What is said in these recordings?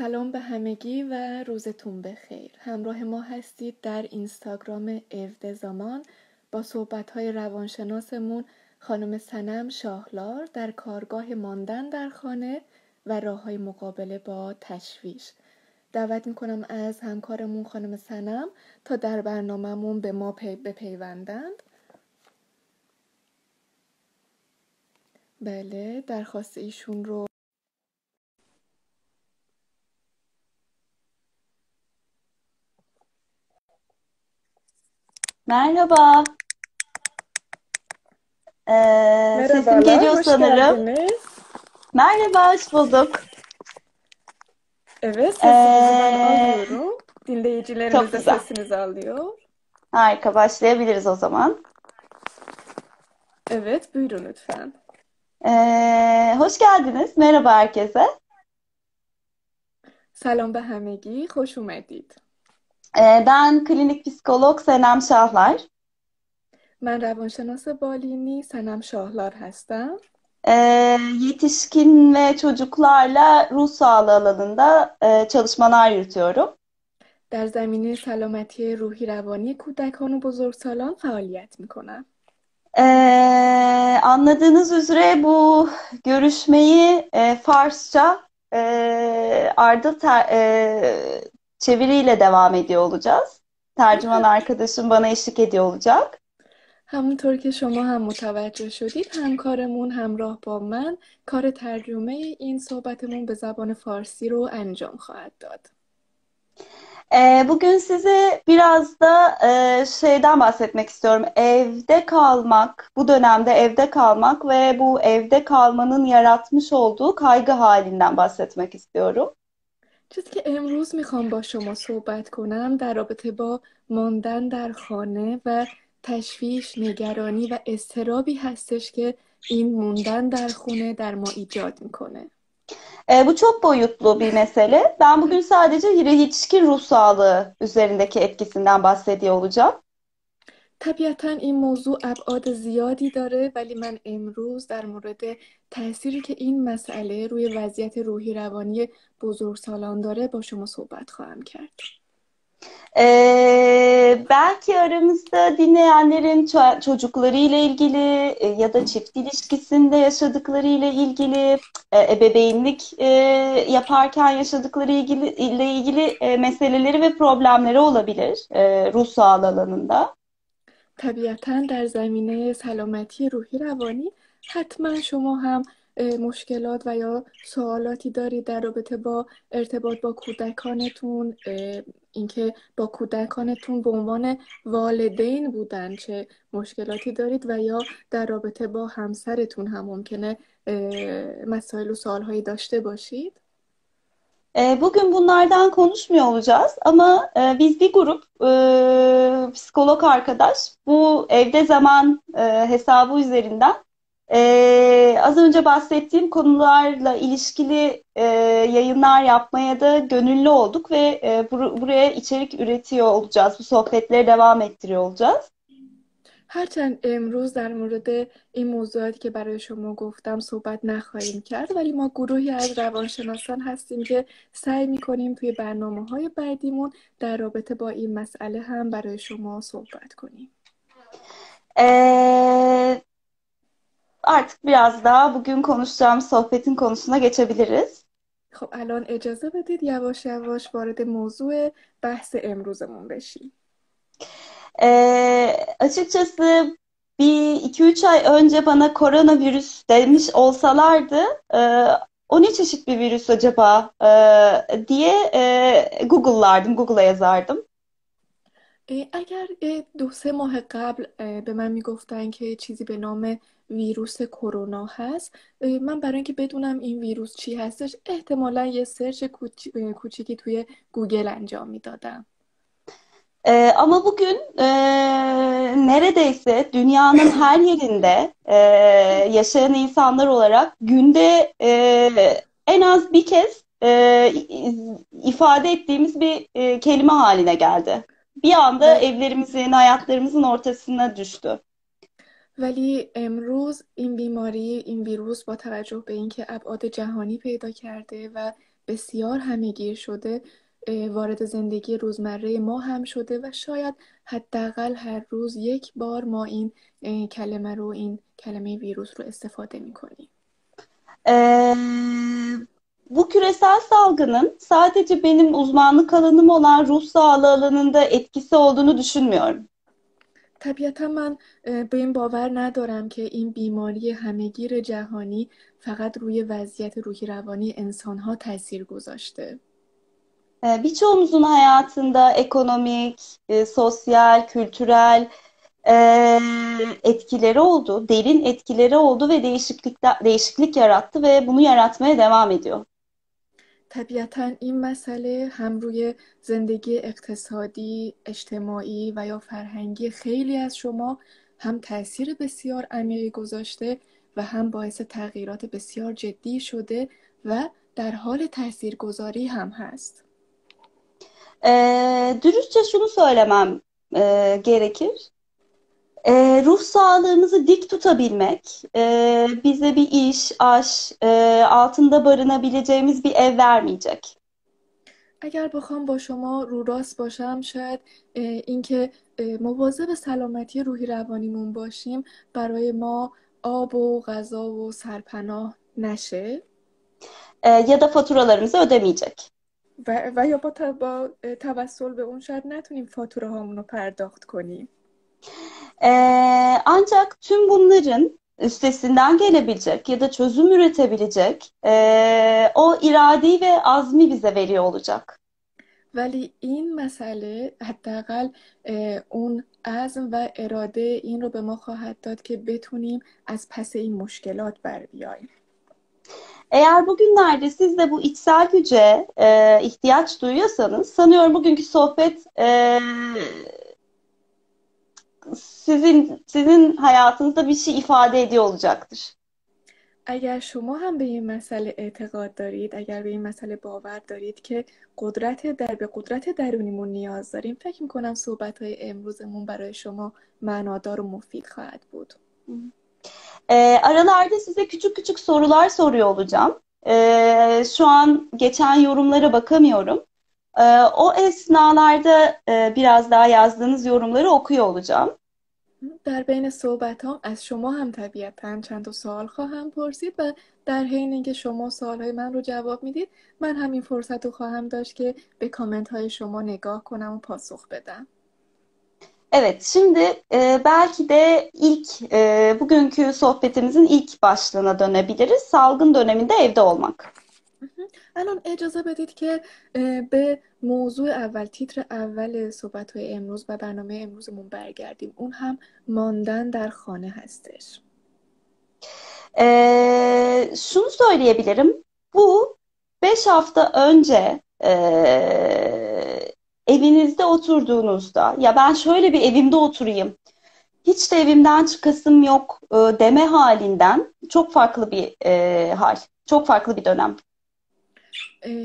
سلام به همگی و روزتون بخیر. همراه ما هستید در اینستاگرام افد زمان. با صحبتهای روانشناسمون خانم سنم شاهلار در کارگاه ماندن در خانه و راه های مقابله با تشویش. دعوت می‌کنم از همکارمون خانم سنم تا در برنامهمون به ما پی بپیوندند. بله درخواست ایشون رو Merhaba. Ee, sesim Merhabalar, geliyor hoş sanırım. geldiniz. Merhaba, hoş bulduk. Evet, sesinizi ben Ee, alıyorum. çok Dinleyicilerimiz de güzel. sesinizi alıyor. Harika, başlayabiliriz o zaman. Evet, buyurun lütfen. Ee, hoş geldiniz. Merhaba herkese. سلام به همگی، خوش اومدید. Ee, ben klinik psikolog Senem Şahlar. من روانشناس بالینی سنم شاهلار هستم. Ee, yetişkin ve çocuklarla ruh sağlığı alanında e, çalışmalar yürütüyorum. در زمینه سلامتی روحی روانی کودکان و بزرگسالان فعالیت میکنم. Ee, anladığınız üzere bu görüşmeyi e, Farsça e, ardıl ter- e, çeviriyle devam ediyor olacağız. Tercüman arkadaşım bana eşlik ediyor olacak. همونطور که شما هم متوجه شدید همکارمون همراه با من کار ترجمه این صحبتمون به زبان فارسی رو انجام خواهد داد. Ee, bugün size biraz da e, şeyden bahsetmek istiyorum. Evde kalmak, bu dönemde evde kalmak ve bu evde kalmanın yaratmış olduğu kaygı halinden bahsetmek istiyorum. چیزی که امروز می‌خوام با شما صحبت کنم در رابطه با ماندن در خانه و تشویش، نگرانی و اضطرابی هستش که این موندن در خونه در ما ایجاد می‌کنه. Bu çok boyutlu bir mesele. Ben bugün sadece yetişkin ruh sağlığı üzerindeki etkisinden bahsediyor olacağım. طبیعتا این موضوع ابعاد زیادی داره ولی من امروز در مورد تأثیری که این مسئله روی وضعیت روحی روانی بزرگسالان داره با شما صحبت خواهم کرد. E, belki aramızda dinleyenlerin ço- çocuklarıyla ilgili e, ya da çift ilişkisinde yaşadıklarıyla ilgili, e, ebeveynlik e, yaparken yaşadıkları ilgili ile ilgili e, meseleleri ve problemleri olabilir e, ruh sağlığı alanında. طبیعتا در زمینه سلامتی روحی روانی. حتما شما هم مشکلات و یا سوالاتی دارید در رابطه با ارتباط با کودکانتون اینکه با کودکانتون به عنوان والدین بودن چه مشکلاتی دارید و یا در رابطه با همسرتون هم ممکنه مسائل و سوالهایی داشته باشید؟ Bugün bunlardan konuşmuyor olacağız ama e, biz bir grup e, psikolog arkadaş bu evde zaman e, hesabı üzerinden az önce bahsettiğim konularla ilişkili yayınlar yapmaya da gönüllü olduk ve bur- buraya içerik üretiyor olacağız. Bu sohbetleri devam ettiriyor olacağız. هرچند امروز در مورد این موضوعاتی که برای شما گفتم صحبت نخواهیم کرد ولی ما گروهی از روانشناسان هستیم که سعی می‌کنیم توی برنامه های بعدیمون در رابطه با این مسئله هم برای شما صحبت کنیم E, artık biraz daha bugün konuşacağım sohbetin konusuna geçebiliriz. خب الان اجازه بدید یواش یواش وارد موضوع بحث امروزمون بشیم Ee, açıkçası bir iki üç ay önce bana koronavirüs demiş olsalardı e, o ne çeşit bir virüs acaba e, diye e, Google'lardım, Google'a yazardım. اگر دو سه ماه قبل به من می‌گفتن که چیزی به نام ویروس کرونا هست من برای اینکه بدونم این ویروس چی هستش احتمالا یه سرچ کوچیکی توی گوگل انجام می‌دادم Ee, ama bugün e, neredeyse dünyanın her yerinde e, yaşayan insanlar olarak günde e, en az bir kez e, ifade ettiğimiz bir e, kelime haline geldi. Bir anda و evlerimizin, hayatlarımızın ortasına düştü. ولی امروز این بیماری این ویروس با توجه به اینکه ابعاد جهانی پیدا کرده و بسیار همهگیر شده وارد زندگی روزمره ما هم شده و شاید حداقل هر روز یک bar ما این kelime رو این kelime virüs رو استفاده می‌کنیم. Bu küresel salgının sadece benim uzmanlık alanım olan ruh sağlığı alanında etkisi olduğunu düşünmüyorum. طبیعتا من به این باور ندارم که این بیماری همهگیر جهانی فقط روی وضعیت روحی روانی انسانها تاثیر گذاشته. Birçoğumuzun hayatında ekonomik, sosyal, kültürel etkileri oldu, derin etkileri oldu ve değişiklikler değişiklik yarattı ve bunu yaratmaya devam ediyor. طبیعتا این مسئله هم روی زندگی اقتصادی، اجتماعی و یا فرهنگی خیلی از شما هم تاثیر بسیار عمیقی گذاشته و هم باعث تغییرات بسیار جدی شده و در حال تاثیرگذاری هم هست. Ee, dürüstçe şunu söylemem e, gerekir. E, ruh sağlığımızı dik tutabilmek, e, bize bir iş, aş, e, altında barınabileceğimiz bir ev vermeyecek. اگر بخوام با شما رو راست باشم شاید اینکه مواظب سلامتی روحی روانیمون باشیم برای ما آب و غذا و سرپناه نشه ya da faturalarımızı ödemeyecek. و, و یا با, با توسل به اون شاید نتونیم فاتوره هامون رو پرداخت کنیم Ee, ancak tüm bunların üstesinden gelebilecek ya da çözüm üretebilecek e, o iradeyi ve azmi bize veriyor olacak. ولی این مسئله حداقل اون عزم و اراده این رو به ما خواهد داد که بتونیم از پس این مشکلات بر بیاییم. Eğer bugünlerde siz de bu içsel güce e, ihtiyaç duyuyorsanız sanıyorum bugünkü sohbet e, sizin sizin hayatınızda bir şey ifade ediyor olacaktır. اگر شما هم به این مسئله اعتقاد دارید اگر به این مسئله باور دارید که قدرت در به قدرت درونیمون نیاز داریم فکر می‌کنم صحبت های امروزمون برای شما معنادار و مفید خواهد بود e, aralarda size küçük küçük sorular soruyor olacağım. E, şu an geçen yorumlara bakamıyorum. E, o esnalarda e, biraz daha yazdığınız yorumları okuyor olacağım. در بین صحبت هم از شما هم طبیعتا چند تا سوال خواهم پرسید و در حین اینکه شما سوالهای من رو جواب می‌دید من همین فرصت رو خواهم داشت که به کامنت های شما نگاه کنم و پاسخ بدم. Evet, şimdi e, belki de ilk e, bugünkü sohbetimizin ilk başlığına dönebiliriz. Salgın döneminde evde olmak. الان اجازه بدید که به موضوع اول تیتر اول صحبت های امروز و برنامه امروزمون برگردیم اون هم ماندن در خانه هستش Ee, şunu söyleyebilirim. Bu 5 hafta önce e, evinizde oturduğunuzda ya ben şöyle bir evimde oturayım hiç de evimden çıkasım yok e, deme halinden çok farklı bir e, hal. Çok farklı bir dönem.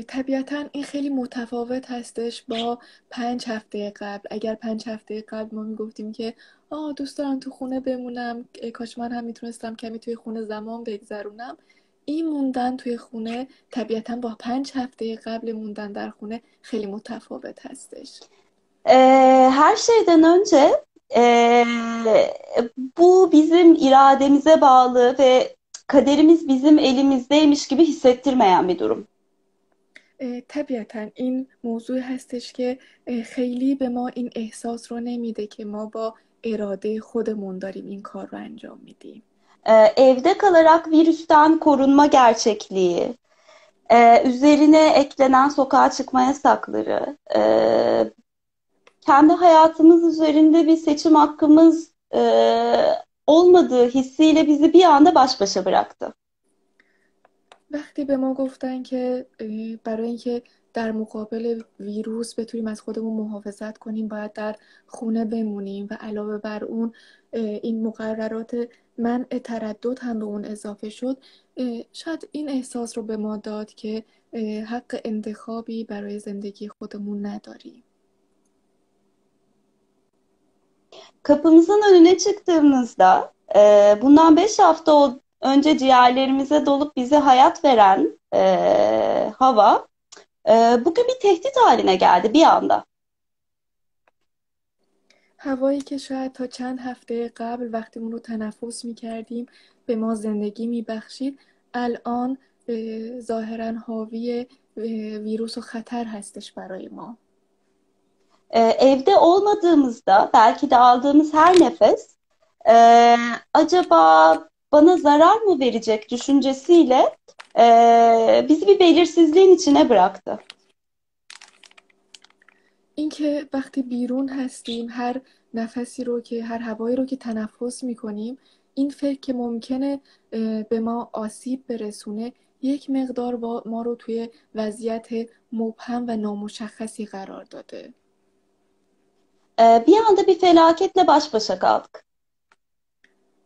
طبیعتا این خیلی متفاوت هستش با پنج هفته قبل اگر پنج هفته قبل ما می‌گفتیم که آه دوست دارم تو خونه بمونم کاش من هم می‌تونستم کمی توی خونه زمان بگذرونم این موندن توی خونه طبیعتا با پنج هفته قبل موندن در خونه خیلی متفاوت هستش her şeyden önce e, bu bizim irademize bağlı ve kaderimiz bizim elimizdeymiş gibi hissettirmeyen bir durum. طبیعتا این موضوع هستش که خیلی به ما این احساس رو نمیده که ما با اراده خودمون داریم این کار رو انجام میدیم evde kalarak virüsten korunma gerçekliği, üzerine eklenen sokağa çıkma yasakları, kendi hayatımız üzerinde bir seçim hakkımız olmadığı hissiyle bizi bir anda baş başa bıraktı. وقتی به ما گفتن که برای اینکه در مقابل ویروس بتونیم از خودمون محافظت کنیم باید در خونه بمونیم و علاوه بر اون این مقررات منع تردد هم به اون اضافه شد شاید این احساس رو به ما داد که حق انتخابی برای زندگی خودمون نداریم Kapımızın önüne çıktığımızda bundan 5 hafta önce ciğerlerimize dolup bize hayat veren e, hava e, bugün bir tehdit haline geldi bir anda. هوایی که شاید تا چند هفته قبل وقتی اون رو تنفس می کردیم به ما زندگی می بخشید الان ظاهرا حاوی ویروس و خطر هستش برای ما. evde olmadığımızda belki de aldığımız her nefes e, acaba bana zarar mı verecek düşüncesiyle e, bizi bir belirsizliğin içine bıraktı. اینکه وقتی بیرون هستیم هر نفسی رو که هر هوایی رو که تنفس می‌کنیم این فکر که ممکنه به ما آسیب برسونه یک مقدار ما رو توی وضعیت مبهم و نامشخصی قرار داده. anda bir felaketle baş başa kaldık.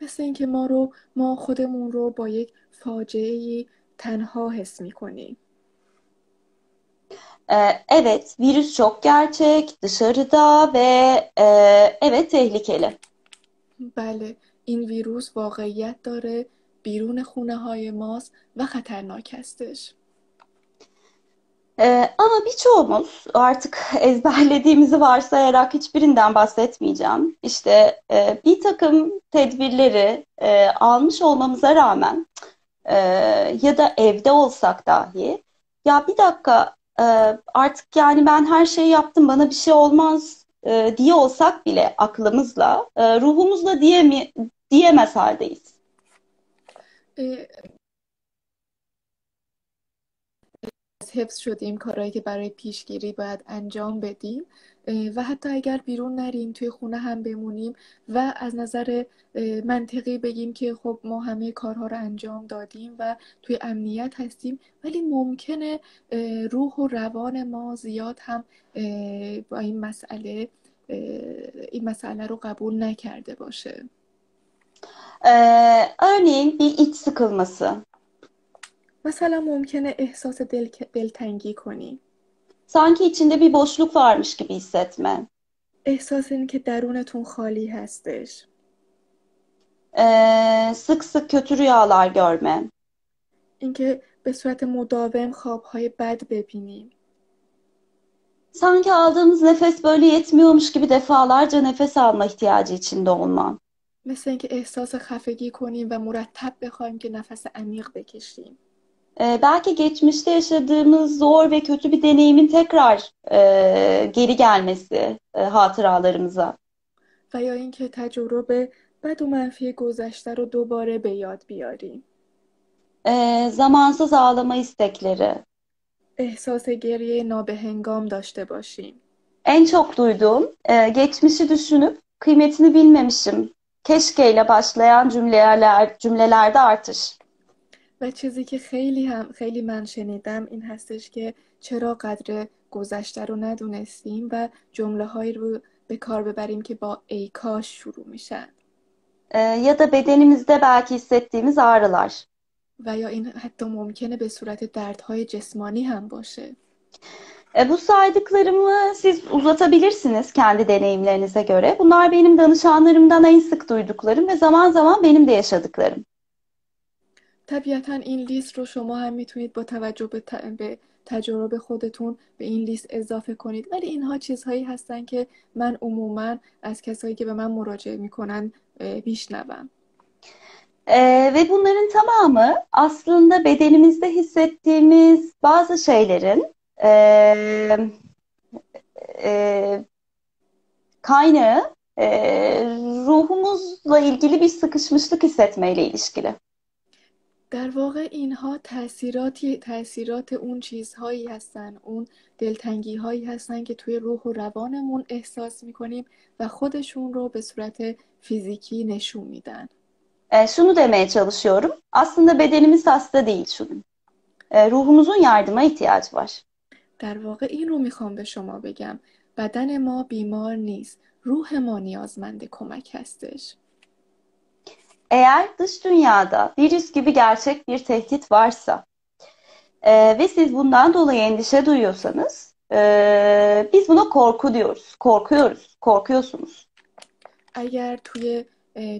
مثل اینکه ما رو ما خودمون رو با یک فاجعه تنها حس می‌کنیم. Evet, virüs çok gerçek, dışarıda ve e, evet tehlikeli. بله، این ویروس واقعیت داره، بیرون خونه های ماست و خطرناک هستش. Ee, ama birçoğumuz artık ezberlediğimizi varsayarak hiçbirinden bahsetmeyeceğim. İşte e, bir takım tedbirleri e, almış olmamıza rağmen e, ya da evde olsak dahi ya bir dakika e, artık yani ben her şeyi yaptım bana bir şey olmaz e, diye olsak bile aklımızla e, ruhumuzla diyemi, diyemez haldeyiz. E, حفظ شدیم کارهایی که برای پیشگیری باید انجام بدیم و حتی اگر بیرون نریم توی خونه هم بمونیم و از نظر منطقی بگیم که خب ما همه کارها رو انجام دادیم و توی امنیت هستیم ولی ممکنه روح و روان ما زیاد هم با این مسئله این مسئله رو قبول نکرده باشه. örneğin bir iç sıkılması مثلا ممکنه احساس دل... دلتنگی کنی. سانکی ایچینده بی بوشلوک وارمش که بیست من احساس اینی که درونتون خالی هستش. سک سک کتو ریالار گرمه. این که به صورت مداوم خوابهای بد ببینیم. سانکه آدمز نفس بولی ایتمی اومش که بی دفعالار جا نفس آلما احتیاجی ایچین دونم مثل این احساس خفگی کنیم و مرتب بخوایم که نفس امیغ بکشیم. e, belki geçmişte yaşadığımız zor ve kötü bir deneyimin tekrar e, geri gelmesi e, hatıralarımıza. و یا اینکه تجربه بد و منفی گذشته رو دوباره به یاد بیاریم. E, zamansız ağlama istekleri. احساس گریه نابهنگام داشته باشیم. En çok duyduğum e, geçmişi düşünüp kıymetini bilmemişim. Keşkeyle başlayan cümleler, cümlelerde artış. و چیزی که خیلی هم خیلی من شنیدم این هستش که چرا قدر گذشته رو ندونستیم و جمله هایی رو به کار ببریم که با ای کاش شروع میشن ya da bedenimizde belki hissettiğimiz ağrılar. و یا این حتی ممکنه به صورت دردهای جسمانی هم باشه. E, bu saydıklarımı siz uzatabilirsiniz kendi deneyimlerinize göre. Bunlar benim danışanlarımdan en sık duyduklarım ve zaman zaman benim de yaşadıklarım. طبیعتا این لیست رو شما هم میتونید با توجه به, به تجربه خودتون به این لیست اضافه کنید ولی اینها چیزهایی هستن که من عموما از کسایی که به من مراجعه میکنن میشنوم Ee, ve bunların tamamı aslında bedenimizde hissettiğimiz bazı şeylerin e, e, kaynağı e, ruhumuzla ilgili bir sıkışmışlık hissetmeyle ilişkili. در واقع اینها تاثیراتی تاثیرات اون چیزهایی هستن اون دلتنگی هایی هستن که توی روح و روانمون احساس می‌کنیم و خودشون رو به صورت فیزیکی نشون میدن şunu demeye çalışıyorum. Aslında bedenimiz hasta değil şunun. Ruhumuzun yardıma ihtiyacı var. در واقع این رو می‌خوام به شما بگم. بدن ما بیمار نیست. روح ما نیازمند کمک هستش. Eğer dış dünyada virüs gibi gerçek bir tehdit varsa e, ve siz bundan dolayı endişe duyuyorsanız e, biz buna korku diyoruz. Korkuyoruz. Korkuyorsunuz. اگر توی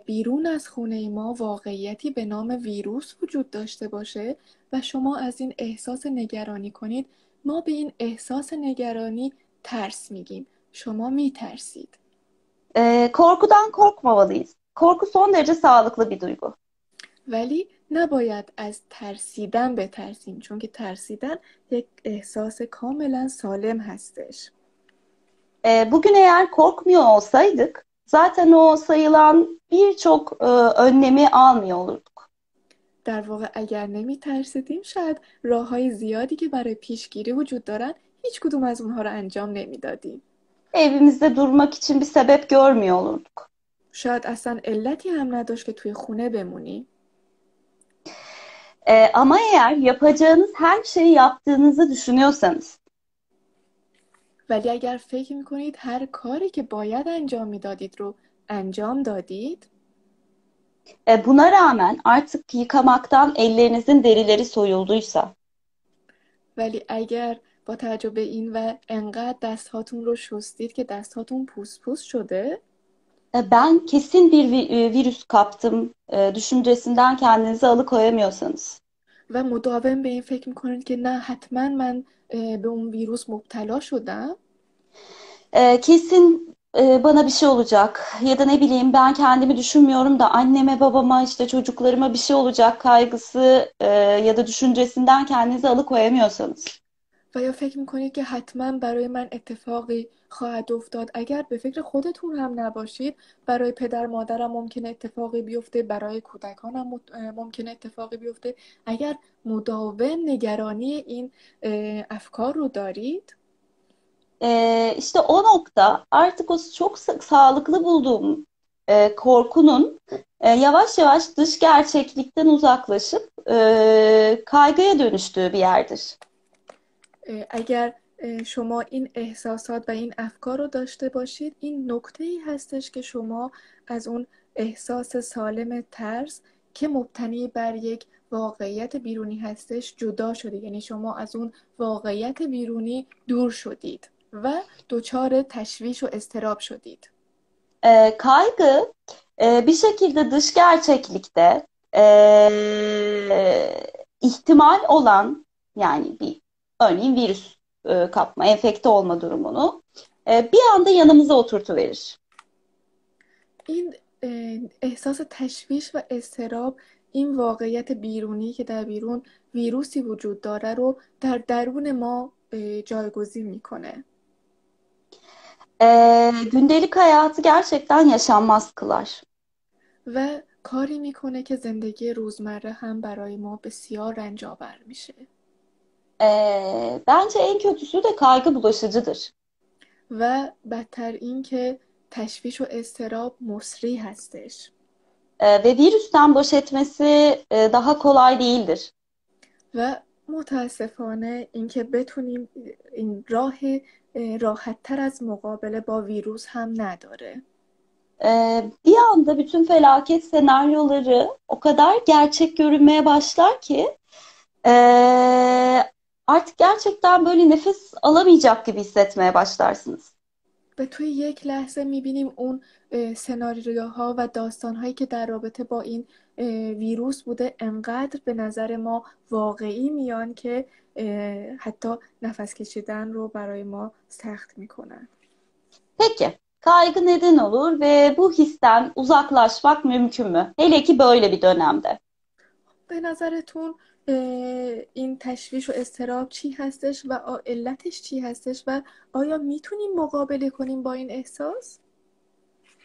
بیرون از خونه ما واقعیتی به نام ویروس وجود داشته باشه و شما از این احساس نگرانی کنید ما به این احساس نگرانی ters میگیم. Şoma میترسید. Korkudan korkmamalıyız. Korku son derece sağlıklı bir duygu. ولی نباید از ترسیدن بترسیم چون که ترسیدن یک احساس کاملا سالم هستش. Bugün eğer korkmuyor olsaydık zaten o sayılan birçok e, önlemi almıyor olurduk. در واقع اگر نمی ترسیدیم شاید راه های زیادی که برای پیشگیری وجود دارن hiç kudum از اونها رو انجام نمی‌دادیم. Evimizde durmak için bir sebep görmüyor olurduk. شاید اصلا علتی هم نداشت که توی خونه بمونی. Ee, ama eğer yapacağınız her şeyi yaptığınızı düşünüyorsanız. ولی اگر فکر می‌کنید هر کاری که باید انجام می‌دادید رو انجام دادید؟ e, buna rağmen artık yıkamaktan ellerinizin derileri soyulduysa. ولی اگر با توجه به این و انقدر دستهاتون رو شستید که دستهاتون پوست پوست شده؟ ben kesin bir vi- e, virüs kaptım e, düşüncesinden kendinizi alıkoyamıyorsanız و مداوم به این فکر میکنید که نه حتما من اه، به اون ویروس مبتلا شدم e, kesin e, bana bir şey olacak ya da ne bileyim ben kendimi düşünmüyorum da anneme babama işte çocuklarıma bir şey olacak kaygısı e, ya da düşüncesinden kendinizi alıkoyamıyorsanız و یا فکر می‌کنید که حتما برای من اتفاقی خواهد افتاد؟ اگر به فکر خودتون هم نباشید برای پدر مادرم ممکنه اتفاقی بیفته برای کودکانم mümkün اتفاقی بیفته. اگر مداوم نگرانی این افکار رو دارید؟ işte o nokta artık o çok sa- sağlıklı bulduğum korkunun yavaş yavaş dış gerçeklikten uzaklaşıp kaygıya dönüştüğü bir yerdir. اگر شما این احساسات و این افکار رو داشته باشید این نکته ای هستش که شما از اون احساس سالم ترس که مبتنی بر یک واقعیت بیرونی هستش جدا شدید yeni شما از اون واقعیت بیرونی دور شدید و دچار تشویش و اضطراب شدید. kaygı bir şekilde dış gerçeklikte ihtimal olan yani bir örneğin virüs e, kapma, enfekte olma durumunu e, bir anda yanımıza oturtuverir. این اه، احساس تشویش و اضطراب این واقعیت بیرونی که در بیرون ویروسی وجود داره رو در درون ما اه، جایگزین می‌کنه Ee, gündelik hayatı gerçekten yaşanmaz kılar. و کاری می‌کنه که زندگی روزمره هم برای ما بسیار رنج آور میشه Ee, bence en kötüsü de kaygı bulaşıcıdır. و بدتر این که تشویش و اضطراب مصری هستش Ee, ve virüsten baş etmesi e, daha kolay değildir. و متاسفانه اینکه بتونیم این راه راحت تر از مقابله با ویروس هم نداره Ee, bir anda bütün felaket senaryoları o kadar gerçek görünmeye başlar ki ee, artık gerçekten böyle nefes alamayacak gibi hissetmeye başlarsınız. به توی یک لحظه می‌بینیم اون سناریوها و داستانهایی که در رابطه با این ویروس بوده انقدر به نظر ما واقعی میان که حتی نفس کشیدن رو برای ما سخت می‌کنن Peki, kaygı neden olur ve bu histen uzaklaşmak mümkün mü? Hele ki böyle bir dönemde. به نظرتون این تشویش و اضطراب چی هستش و علتش چی هستش و آیا می‌تونیم مقابله کنیم با این احساس؟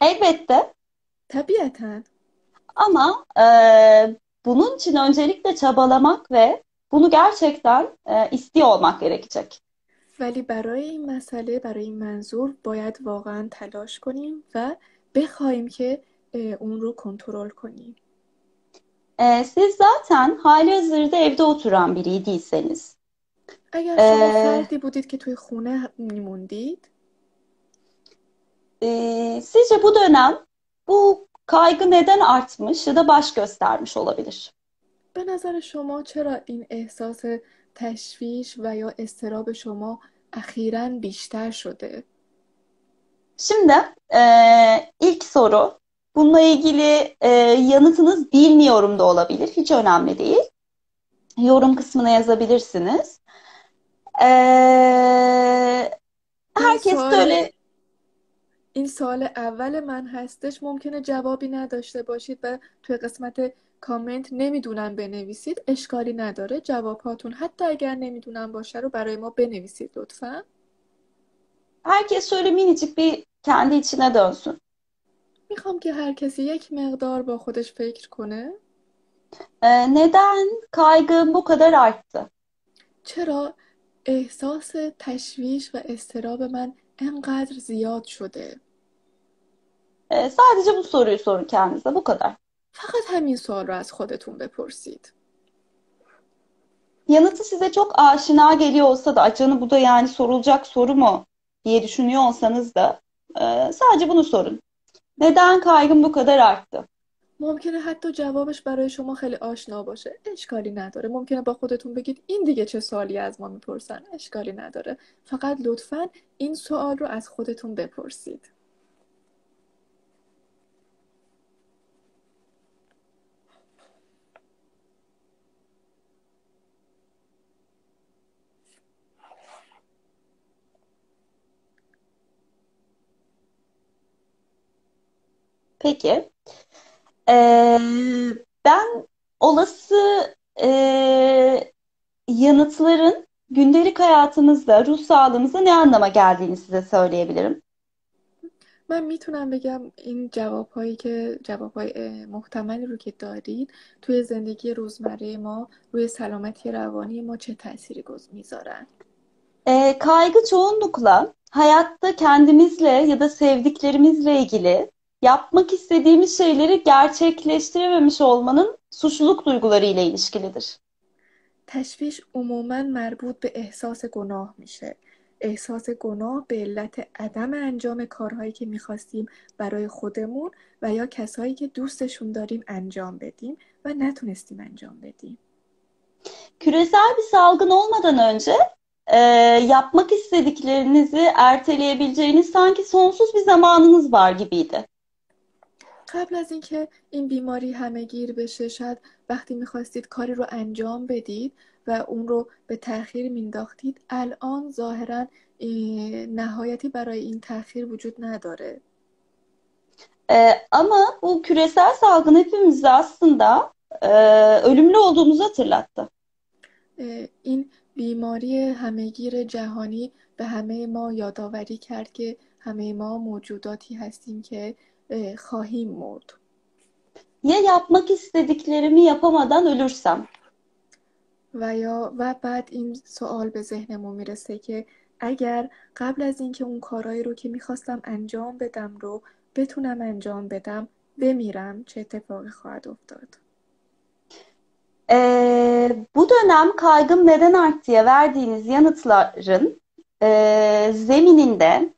Elbette طبیعتاً ama e, bunun için öncelikle çabalamak ve bunu gerçekten e, istiyor olmak gerekecek. ولی برای این مسئله برای این منظور باید واقعا تلاش کنیم و بخوایم که اون رو کنترل کنیم E, siz zaten halihazırda evde oturan biriydiyseniz, اگر شما e, فردی بودید که توی خونه میموندید e, sizce bu dönem bu kaygı neden artmış ya da baş göstermiş olabilir? به نظر شما چرا این احساس تشویش و یا اضطراب شما اخیراً بیشتر شده؟ Şimdi e, ilk soru Bununla ilgili e, yanıtınız bilmiyorum da olabilir. Hiç önemli değil. Yorum kısmına yazabilirsiniz. E, herkes سوال böyle این سوال اول من هستش ممکنه جوابی نداشته باشید و توی قسمت کامنت نمیدونم بنویسید اشکالی نداره جوابهاتون حتی اگر نمیدونم باشه رو برای ما بنویسید لطفا herkes şöyle minicik bir kendi içine dönsün. می‌خوام که هر کسی یک مقدار با خودش فکر کنه E, neden kaygım bu kadar arttı? چرا احساس تشویش و اضطراب من انقدر زیاد شده E, sadece bu soruyu sorun kendinize. Bu kadar. فقط همین سوال رو از خودتون بپرسید Yanıtı size çok aşina geliyor olsa da acını bu da yani sorulacak soru mu diye düşünüyor olsanız da e, sadece bunu sorun. Neden kaygım bu kadar arttı? ممکنه حتی جوابش برای شما خیلی آشنا باشه. اشکالی نداره. ممکنه با خودتون بگید این دیگه چه سوالی از ما می‌پرسن؟ اشکالی نداره. فقط لطفا این سوال رو از خودتون بپرسید. Peki. E, ben olası e, yanıtların gündelik hayatımızda, ruh sağlığımızda ne anlama geldiğini size söyleyebilirim. من میتونم بگم این جوابهایی که جوابهای اه، محتملی رو که دارید توی زندگی روزمره ما روی سلامتی روانی ما چه تأثیری گذ- میذارن E, kaygı çoğunlukla hayatta kendimizle ya da sevdiklerimizle ilgili yapmak istediğimiz şeyleri gerçekleştirememiş olmanın suçluluk duyguları ile ilişkilidir. تشویش عموما مربوط به احساس گناه میشه احساس گناه به علت عدم انجام کارهایی که میخواستیم برای خودمون و یا کسایی که دوستشون داریم انجام بدیم و نتونستیم انجام بدیم Küresel bir salgın olmadan önce e, yapmak istediklerinizi erteleyebileceğiniz sanki sonsuz bir zamanınız var gibiydi. قبل از اینکه این بیماری همهگیر بشه شاید وقتی می‌خواستید کاری رو انجام بدید و اون رو به تأخیر مینداختید الان ظاهرا اه، نهایتی برای این تأخیر وجود نداره ama bu küresel salgın hepimizde aslında e, ölümlü olduğumuzu hatırlattı. این بیماری همهگیر جهانی به همه ما یادآوری کرد که همه ما موجوداتی هستیم که اه، خواهیم مرد Ya yapmak istediklerimi yapamadan ölürsem? و یا و بعد این سوال به ذهنمون می‌رسه که اگر قبل از اینکه اون کارهایی رو که می‌خواستم انجام بدم رو بتونم انجام بدم بمیرم چه اتفاقی خواهد افتاد bu dönem kaygım neden arttıya verdiğiniz yanıtların e, zemininde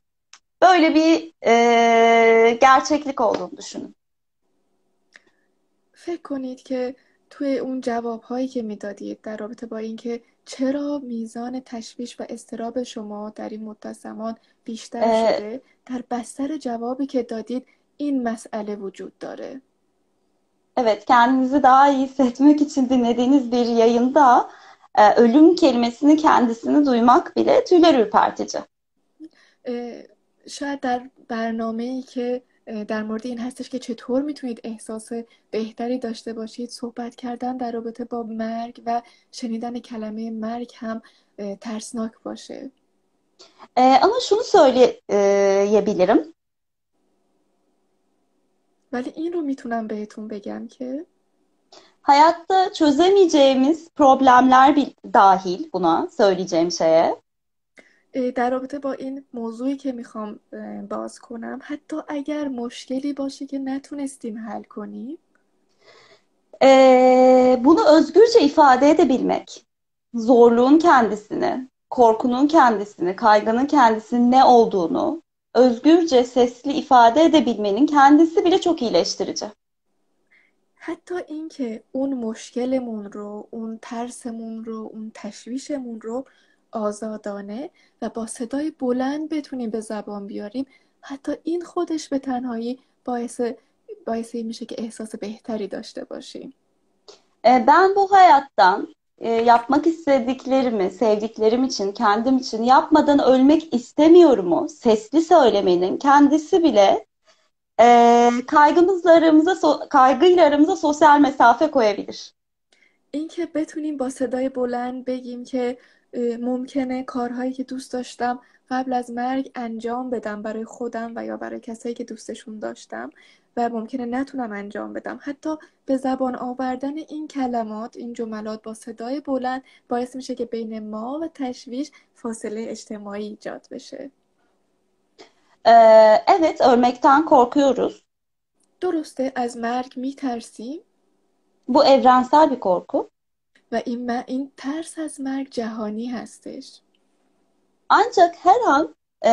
böyle bir e, gerçeklik olduğunu düşünün. فکر کنید که توی اون جوابهایی که میدادید در رابطه با اینکه چرا میزان تشویش و اضطراب شما در این مدت زمان بیشتر Ee, شده در بستر جوابی که دادید این مسئله وجود داره evet, kendinizi daha iyi hissetmek için dinlediğiniz bir yayında e, ölüm kelimesini kendisini duymak bile tüyler ürpertici. اه، شاید در برنامه‌ای که اه، در مورد این هستش که چطور می‌تونید احساس بهتری داشته باشید صحبت کردن در رابطه با مرگ و شنیدن کلمه مرگ هم ترسناک باشه ama şunu söyleyebilirim. ولی این رو می‌تونم بهتون بگم که Hayatta çözemeyeceğimiz problemler dahil buna söyleyeceğim şeye. اه، در رابطه با این موضوعی که میخوام اه، باز کنم حتی اگر مشکلی باشه که نتونستیم حل کنیم Ee, bunu özgürce ifade edebilmek, zorluğun kendisini, korkunun kendisini, kaygının kendisinin ne olduğunu özgürce sesli ifade edebilmenin kendisi bile çok iyileştirici. حتی اینکه اون مشکلمون رو اون ترسمون رو اون تشویشمون رو آزادانه و با صدای بلند بتونیم به زبان بیاریم حتی این خودش به تنهایی باعث باعث این میشه که احساس بهتری داشته باشیم Ben bu hayattan e, yapmak istediklerimi, sevdiklerim için, kendim için yapmadan ölmek istemiyorumu sesli söylemenin kendisi bile e, kaygımızla aramıza, so- kaygıyla aramıza sosyal mesafe koyabilir. اینکه بتونیم با صدای بلند بگیم که اه، ممکنه کارهایی که دوست داشتم قبل از مرگ انجام بدم برای خودم و یا برای کسایی که دوستشون داشتم و ممکنه نتونم انجام بدم حتی به زبان آوردن این کلمات این جملات با صدای بلند باعث میشه که بین ما و تشویش فاصله اجتماعی ایجاد بشه evet, ölmekten korkuyoruz. درسته از مرگ میترسیم Bu evrensel bir korku. و این, این ترس از مرگ جهانی هستش Ancak her an e,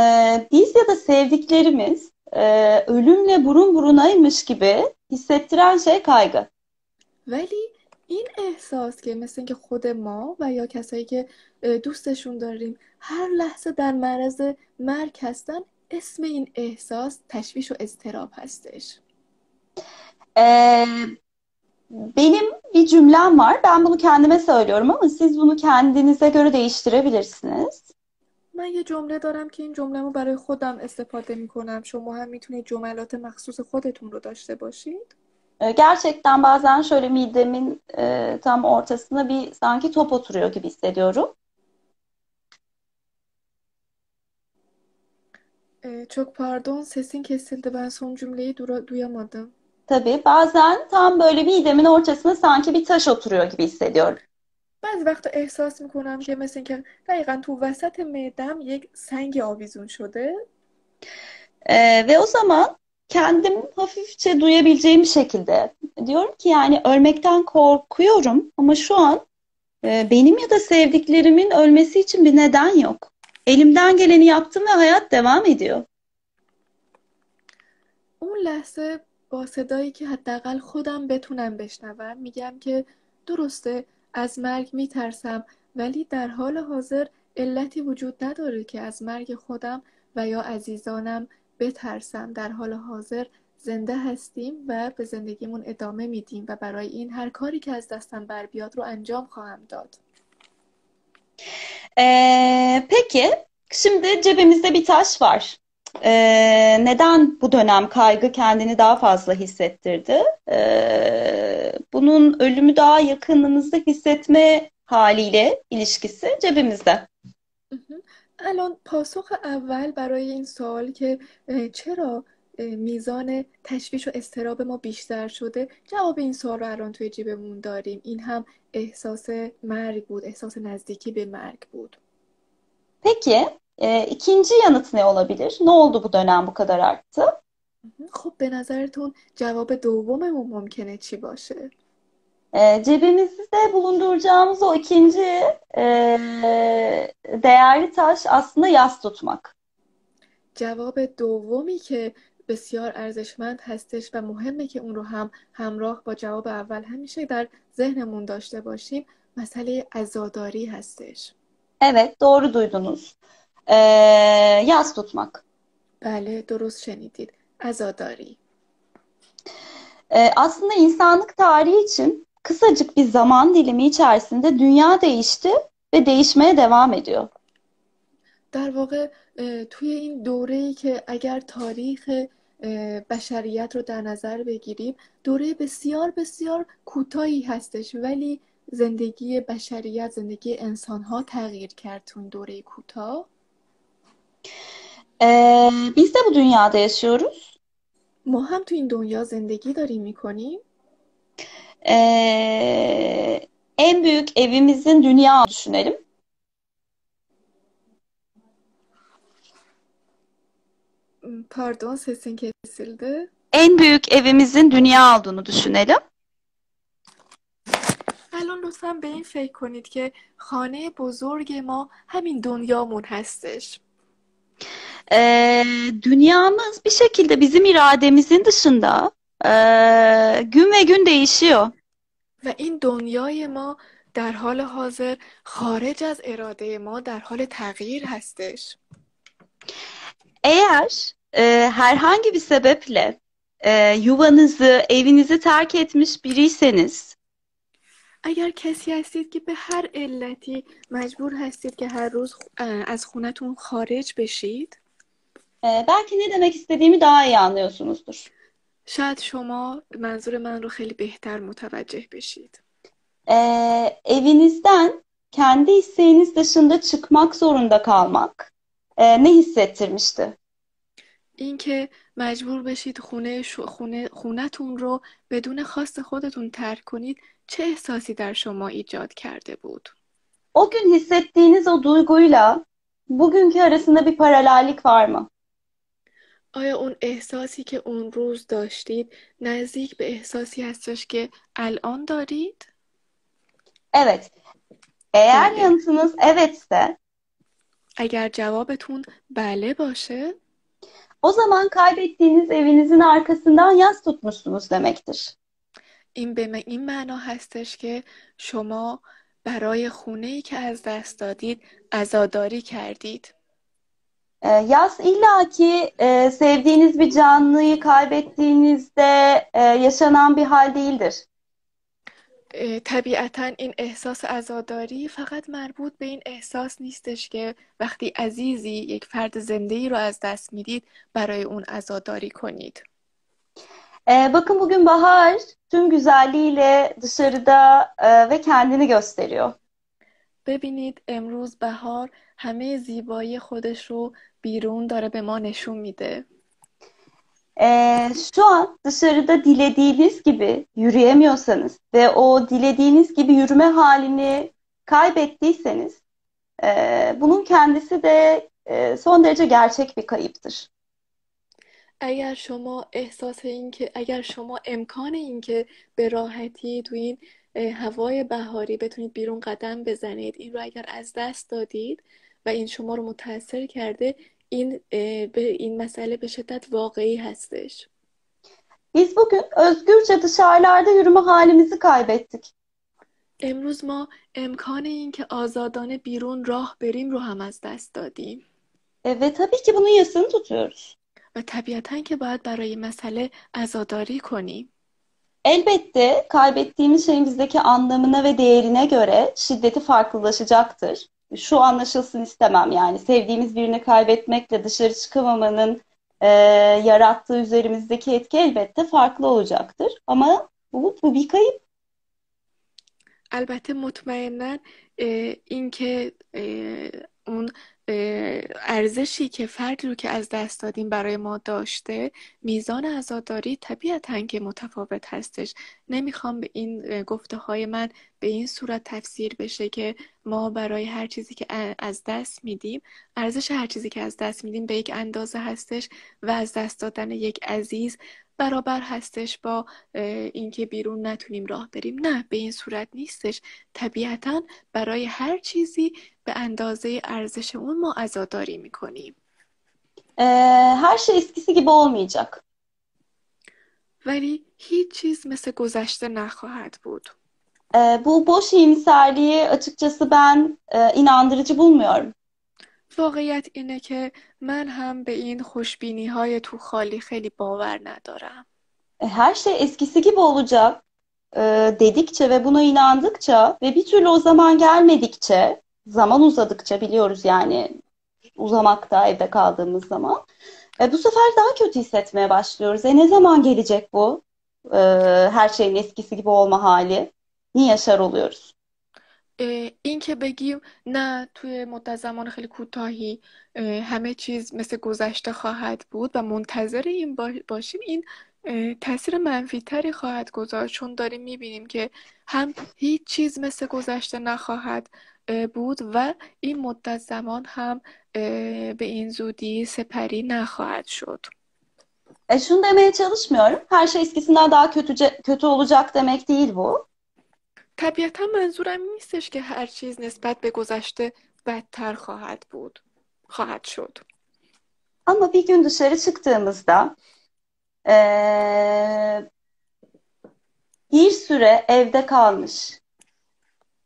biz ya da sevdiklerimiz e, ölümle burun burunaymış gibi hissettiren şey kaygı. ولی این احساس که مثل اینکه خود ما و یا کسایی که اه، دوستشون داریم هر لحظه در معرض مرگ هستن اسم این احساس تشویش و اضطراب هستش Ee, benim bir cümlem var. Ben bunu kendime söylüyorum ama siz bunu kendinize göre değiştirebilirsiniz. من یه جمله دارم که این جمله برای خودم استفاده میکنم شما هم میتونید جملات مخصوص خودتون رو داشته باشید Ee, gerçekten bazen şöyle midemin e, tam ortasına bir sanki top oturuyor gibi hissediyorum. اه، çok pardon sesin kesildi ben son cümleyi dura- duyamadım Tabii bazen tam böyle midemin ortasına sanki bir taş oturuyor gibi hissediyorum. بعضی وقتا احساس میکنم که مثل اینکه دقیقا تو وسط معدم یک سنگ آویزون شده Ee, ve o zaman kendim hafifçe duyabileceğim bir şekilde diyorum ki yani ölmekten korkuyorum ama şu an e, benim ya da sevdiklerimin ölmesi için bir neden yok. Elimden geleni yaptım ve hayat devam ediyor. اون لحظه با صدایی که حداقل خودم بتونم بشنوم میگم که درسته از مرگ میترسم ولی در حال حاضر علتی وجود نداره که از مرگ خودم و یا عزیزانم بترسم در حال حاضر زنده هستیم و به زندگیمون ادامه میدیم و برای این هر کاری که از دستم بر بیاد رو انجام خواهم داد Ee, peki, şimdi cebimizde bir taş var. Ee, neden bu dönem kaygı kendini daha fazla hissettirdi? Ee, bunun ölümü daha yakınımızda hissetme haliyle ilişkisi cebimizde. مهم. الان پاسخ اول برای این سوال که اه، چرا اه، میزان تشویش و اضطراب ما بیشتر شده جواب این سوال رو الان توی جیبمون داریم این هم احساس مرگ بود احساس نزدیکی به مرگ بود Peki, e, ikinci yanıt ne olabilir? Ne oldu bu dönem bu kadar arttı? خب به نظرتون جواب دوممون ممکنه چی باشه؟ Cebimizde bulunduracağımız o ikinci e, değerli taş aslında yas tutmak. جواب دومی که بسیار ارزشمند هستش و مهمه که اون رو هم همراه با جواب اول همیشه در ذهنمون داشته باشیم مسئله عزاداری هستش Evet, doğru duydunuz. Yas tutmak. بله درست شنیدید عزاداری E, aslında insanlık tarihi için kısacık bir zaman dilimi içerisinde dünya değişti ve değişmeye devam ediyor. در واقع توی این دوره‌ای که اگر تاریخ بشریت رو در نظر بگیریم دوره بسیار بسیار کوتاهی هستش ولی زندگی بشریت زندگی انسان‌ها تغییر کرد تو دوره کوتاه biz de bu dünyada yaşıyoruz. ما هم تو این دنیا زندگی داریم میکنیم E, en büyük evimizin dünya düşünelim. پاردون sesin kesildi. En büyük evimizin dünya olduğunu düşünelim. الان لطفا به این فکر کنید که خانه بزرگ ما همین دنیامون هستش Ee, dünyamız bir şekilde bizim irademizin dışında ee, gün ve gün değişiyor. و این دنیای ما در حال حاضر خارج از اراده ما در حال تغییر هستش Eğer ee, herhangi bir sebeple e, yuvanızı, evinizi terk etmiş biriyseniz, اگر کسی هستید که به هر علتی مجبور هستید که هر روز از خونتون خارج بشید belki ne demek istediğimi daha iyi anlıyorsunuzdur. شاید شما منظور من رو خیلی بهتر متوجه بشید. Evinizden kendi isteğiniz dışında çıkmak zorunda kalmak ne hissettirmişti? اینکه مجبور بشید خونه خونه خونتون رو بدون خواست خودتون ترک کنید چه احساسی در شما ایجاد کرده بود؟ O gün hissettiğiniz o duyguyla bugünkü arasında bir paralellik var mı? آیا اون احساسی که اون روز داشتید نزدیک به احساسی هستش که الان دارید؟ Evet. Eğer yanıtınız evetse اگر جوابتون بله باشه o zaman kaybettiğiniz evinizin arkasından yas tutmuşsunuz demektir. این به این معنا هستش که شما برای خونه ای که از دست دادید عزاداری کردید. Yas illaki e, sevdiğiniz bir canlıyı kaybettiğinizde e, yaşanan bir hal değildir. طبیعتا این احساس عزاداری فقط مربوط به این احساس نیستش که وقتی عزیزی یک فرد زنده ای رو از دست می‌دید برای اون عزاداری کنید. Ee, bakın bugün bahar tüm güzelliğiyle dışarıda e, ve kendini gösteriyor. ببینید امروز بهار همه زیبایی خودش رو بیرون داره به ما نشون میده. Ee, şu an dışarıda dilediğiniz gibi yürüyemiyorsanız ve o dilediğiniz gibi yürüme halini kaybettiyseniz e, bunun kendisi de e, son derece gerçek bir kayıptır. اگر شما احساس این که اگر شما امکان این که به راحتی تو این هوای بهاری بتونید بیرون قدم بزنید این رو اگر از دست دادید و این شما رو متاثر کرده این به این مسئله به شدت واقعی هستش Biz bugün özgürce dışarılarda yürüme halimizi kaybettik. امروز ما امکان این که آزادانه بیرون راه بریم رو هم از دست دادیم. Ve tabii ki bunun yasını tutuyoruz. و طبیعتا که باید برای مسئله عزاداری کنیم. Elbette kaybettiğimiz şeyin bizdeki anlamına ve değerine göre şiddeti farklılaşacaktır. Şu anlaşılsın istemem yani sevdiğimiz birini kaybetmekle dışarı çıkamamanın e, yarattığı üzerimizdeki etki elbette farklı olacaktır. Ama bu, bu bir kayıp. البته مطمئنا اینکه اون ارزشی که فردی رو که از دست دادیم برای ما داشته میزان عزاداری طبیعتا که متفاوت هستش. نمی‌خوام به این گفته های من به این صورت تفسیر بشه که ما برای هر چیزی که از دست میدیم ارزش هر چیزی که از دست میدیم به یک اندازه هستش و از دست دادن یک عزیز برابر هستش با اینکه بیرون نتونیم راه بریم نه به این صورت نیستش طبیعتا برای هر چیزی به اندازه ارزش اون ما عزاداری می‌کنیم her şey eskisi gibi olmayacak. ولی هیچ چیز مثل گذشته نخواهد بود. bu boş iyimserliği açıkçası ben inandırıcı bulmuyorum. واقعیت اینه که من هم به این خوشبینی های تو خالی خیلی باور ندارم. Her şey eskisi gibi olacak dedikçe ve buna inandıkça ve bir türlü o zaman gelmedikçe zaman uzadıkça biliyoruz yani uzamakta evde kaldığımız zaman e, bu sefer daha kötü hissetmeye başlıyoruz. E ne zaman gelecek bu? E, her şeyin eskisi gibi olma hali. Niye yaşar oluyoruz? این که بگیم نه توی مدت زمان خیلی کوتاهی همه چیز مثل گذشته خواهد بود و منتظر این باشیم این تاثیر منفی تری خواهد گذاشت چون داریم می‌بینیم که هم هیچ چیز مثل گذشته نخواهد بود و این مدت زمان هم به این زودی سپری نخواهد شد. E şunu demeye çalışmıyorum. Her şey eskisinden daha kötüce, kötü olacak demek değil bu. طبیعتا منظورم نیستش که هر چیز نسبت به گذشته بدتر خواهد بود. خواهد شد. Ama bir gün dışarı çıktığımızda ee, bir süre evde kalmış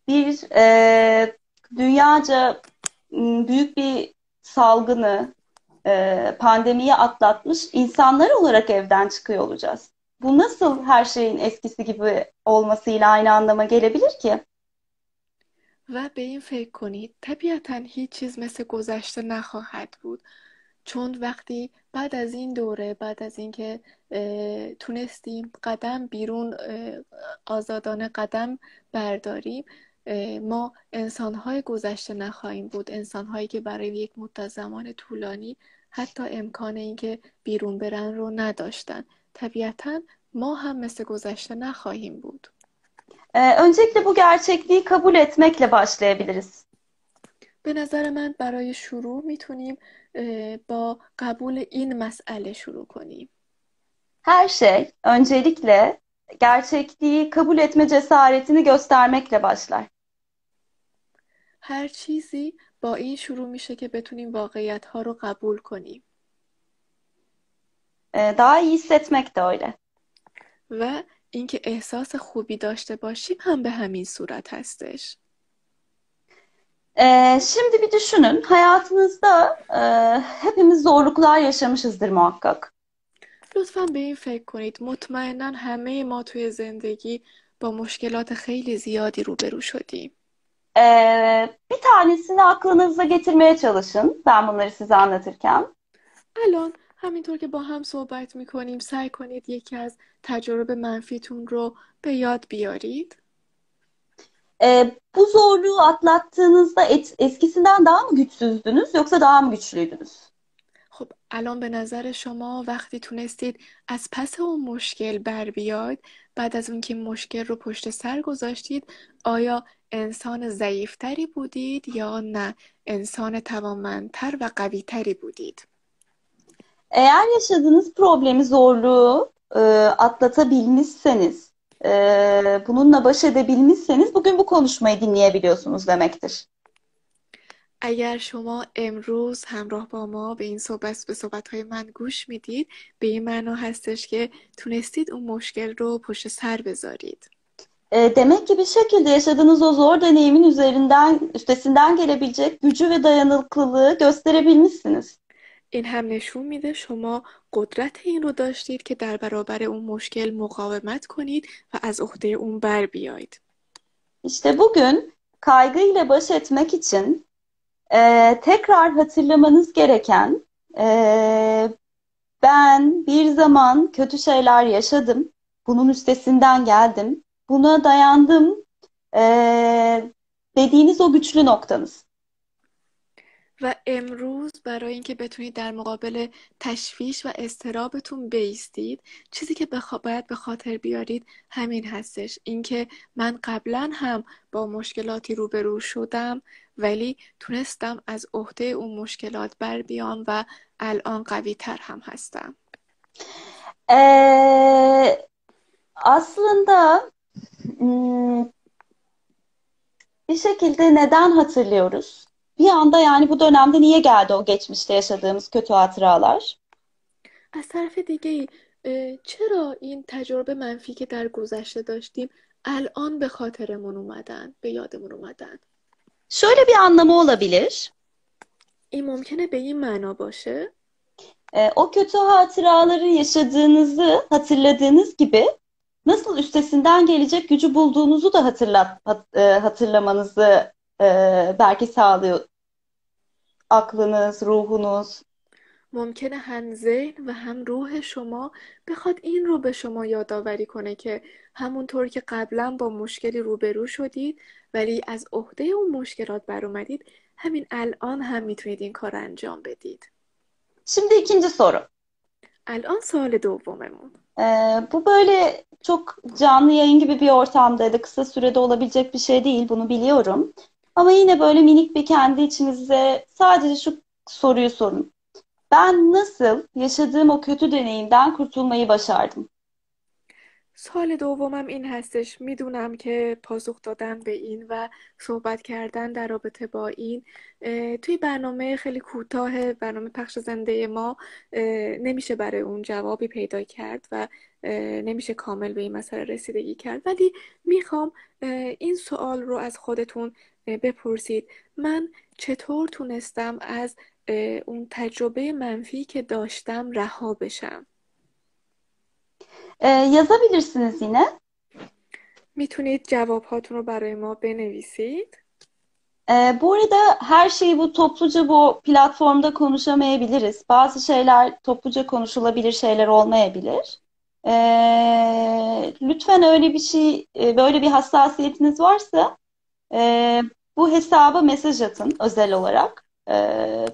bir e, dünyaca büyük bir salgını e, pandemiyi atlatmış insanlar olarak evden çıkıyor olacağız. Bu nasıl her şeyin eskisi gibi olmasıyla aynı anlama gelebilir ki? و به این فکر کنید طبیعتا هیچ چیز مثل گذشته نخواهد بود. چون وقتی بعد از این دوره بعد از اینکه تونستیم قدم بیرون آزادانه قدم برداریم ما انسانهای گذشته نخواهیم بود. انسانهایی که برای یک مدت زمان طولانی حتی امکان اینکه بیرون برن رو نداشتن. طبیعتا ما هم مثل گذشته نخواهیم بود öncelikle bu gerçekliği kabul etmekle başlayabiliriz. به نظر من برای شروع می‌تونیم با قبول این مسئله شروع کنیم. Her şey öncelikle gerçekliği kabul etme cesaretini göstermekle başlar. هر چیزی با این شروع میشه که بتونیم واقعیت ها رو قبول کنیم. Daha iyi hissetmek de öyle. و اینکه احساس خوبی داشته باشیم هم به همین صورت هستش. Ee, şimdi bir düşünün. Hayatınızda e, hepimiz zorluklar yaşamışızdır muhakkak. لطفا به این فکر کنید مطمئنا همه ما توی زندگی با مشکلات خیلی زیادی روبرو شدیم Ee, bir tanesini aklınıza getirmeye çalışın. Ben bunları size anlatırken. الان همینطور که با هم صحبت می‌کنیم سعی کنید یکی از تجارب منفیتون رو به یاد بیارید. Bu zorluğu atlattığınızda et, eskisinden daha mı güçsüzdünüz yoksa daha mı güçlüydünüz? خب الان به نظر شما وقتی تونستید از پس اون مشکل بر بیاید بعد از اون که مشکل رو پشت سر گذاشتید آیا انسان ضعیفتری بودید یا نه انسان توانمندتر و قویتری بودید Eğer yaşadığınız problemi, zorluğu e, atlatabilmişseniz, e, bununla baş edebilmişseniz bugün bu konuşmayı dinleyebiliyorsunuz demektir. اگر شما امروز همراه با ما به این صحبت به صحبتهای من گوش میدید به این معنا هستش که تونستید اون مشکل رو پشت سر بذارید E, demek ki bir şekilde yaşadığınız o zor deneyimin üzerinden, üstesinden gelebilecek gücü ve dayanıklılığı gösterebilmişsiniz. این هم نشون میده شما قدرت این رو داشتید که در برابر اون مشکل مقاومت کنید و از عهده اون بر بیایید. İşte bugün kaygıyla baş etmek için e, tekrar hatırlamanız gereken e, ben bir zaman kötü şeyler yaşadım, bunun üstesinden geldim, buna dayandım e, dediğiniz o güçlü noktanız. و امروز برای اینکه بتونید در مقابل تشویش و استرابتون بیستید چیزی که بخوا... باید به خاطر بیارید همین هستش اینکه من قبلا هم با مشکلاتی روبرو شدم ولی تونستم از عهده اون مشکلات بر بیام و الان قوی تر هم هستم aslında bir şekilde neden hatırlıyoruz? Bir anda yani bu dönemde niye geldi o geçmişte yaşadığımız kötü hatıralar? از طرف دیگه ای چرا این تجربه منفی که در گذشته داشتیم الان به خاطرمون اومدن به یادمون اومدن Şöyle bir anlamı olabilir. این ممکنه به این معنا باشه Ee, o kötü hatıraları yaşadığınızı hatırladığınız gibi nasıl üstesinden gelecek gücü bulduğunuzu da hatırlat, hat- e, hatırlamanızı e, belki sağlıyor aklınız, ruhunuz. ممکنه هم ذهن و هم روح شما بخواد این رو به شما یادآوری کنه که همونطور که قبلا با مشکلی روبرو شدید ولی از عهده اون مشکلات بر اومدید همین الان هم می‌تونید این کار انجام بدید Şimdi ikinci soru. الان سوال دوممون Ee, bu böyle çok canlı yayın gibi bir ortamda ya da kısa sürede olabilecek bir şey değil, bunu biliyorum. Ama yine böyle minik bir kendi içinize sadece şu soruyu sorun. Ben nasıl yaşadığım o kötü deneyimden kurtulmayı başardım? سوال دومم این هستش می‌دونم که پاسخ دادن به این و صحبت کردن در رابطه با این توی برنامه خیلی کوتاه برنامه پخش زنده ما نمیشه برای اون جوابی پیدا کرد و نمیشه کامل به این مسئله رسیدگی کرد ولی می‌خوام این سوال رو از خودتون بپرسید من چطور تونستم از اون تجربه منفی که داشتم رها بشم yazabilirsiniz yine. میتونید جواب هاتون رو برای ما بنویسید. Ee, bu arada her şeyi bu topluca bu platformda konuşamayabiliriz. Bazı şeyler topluca konuşulabilir şeyler olmayabilir. Ee, lütfen öyle bir şey, e, böyle bir hassasiyetiniz varsa e, bu hesaba mesaj atın özel olarak. E,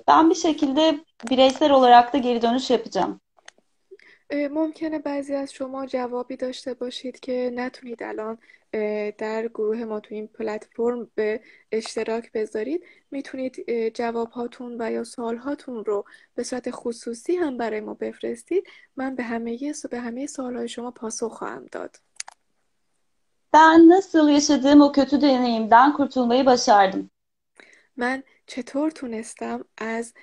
ben bir şekilde bireysel olarak da geri dönüş yapacağım. ممکنه بعضی از شما جوابی داشته باشید که نتونید الان در گروه ما تو این پلتفرم به اشتراک بذارید می‌تونید جواب هاتون و یا سوال هاتون رو به صورت خصوصی هم برای ما بفرستید من به همه به همه سوال های شما پاسخ خواهم داد Ben nasıl yaşadığım o kötü deneyimden kurtulmayı başardım. من چطور تونستم از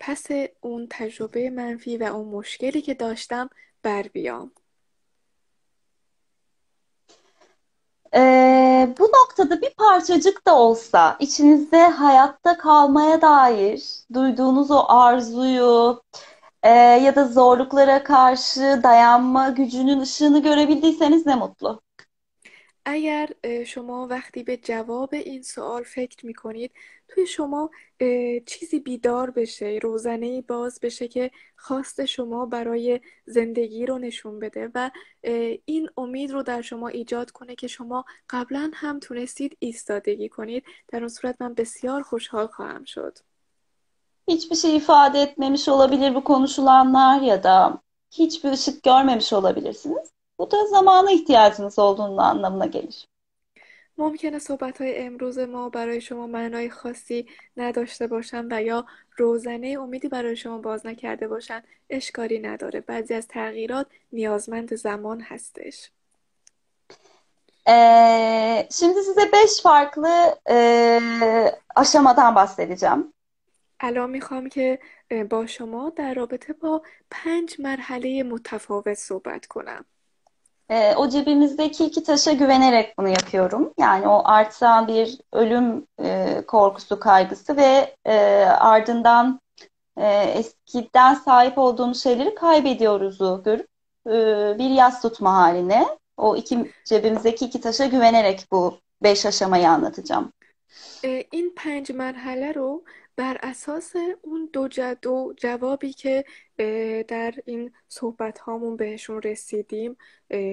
پس اون تجربه منفی و اون مشکلی که داشتم بر بیام Ee, bu noktada bir parçacık da olsa içinizde hayatta kalmaya dair duyduğunuz o arzuyu e, ya da zorluklara karşı dayanma gücünün ışığını görebildiyseniz ne mutlu. اگر شما وقتی به جواب این سوال فکر می کنید توی شما چیزی بیدار بشه روزنه باز بشه که خواست شما برای زندگی رو نشون بده و این امید رو در شما ایجاد کنه که şoma قبلا هم تونستید ایستادگی کنید در اون صورت من بسیار خوشحال خواهم شد Hiçbir şey ifade etmemiş olabilir bu konuşulanlar ya da hiçbir ışık görmemiş olabilirsiniz. Bu da zamana ihtiyacınız olduğunu anlamına gelir. ممکنه صحبت های امروز ما برای شما معنای خاصی نداشته باشن و یا روزنه امیدی برای شما باز نکرده باشن اشکالی نداره بعضی از تغییرات نیازمند زمان هستش Ee, şimdi size beş farklı e, aşamadan bahsedeceğim. الان می‌خوام که با شما در رابطه با پنج مرحله متفاوت صحبت کنم. E, o cebimizdeki iki taşa güvenerek bunu yapıyorum. Yani o artan bir ölüm e, korkusu, kaygısı ve e, ardından e, eskiden sahip olduğumuz şeyleri kaybediyoruzu görüp e, bir yas tutma haline o iki cebimizdeki iki taşa güvenerek bu beş aşamayı anlatacağım. این پنج مرحله رو بر اساس اون دو, دو جوابی که در این صحبت هامون بهشون رسیدیم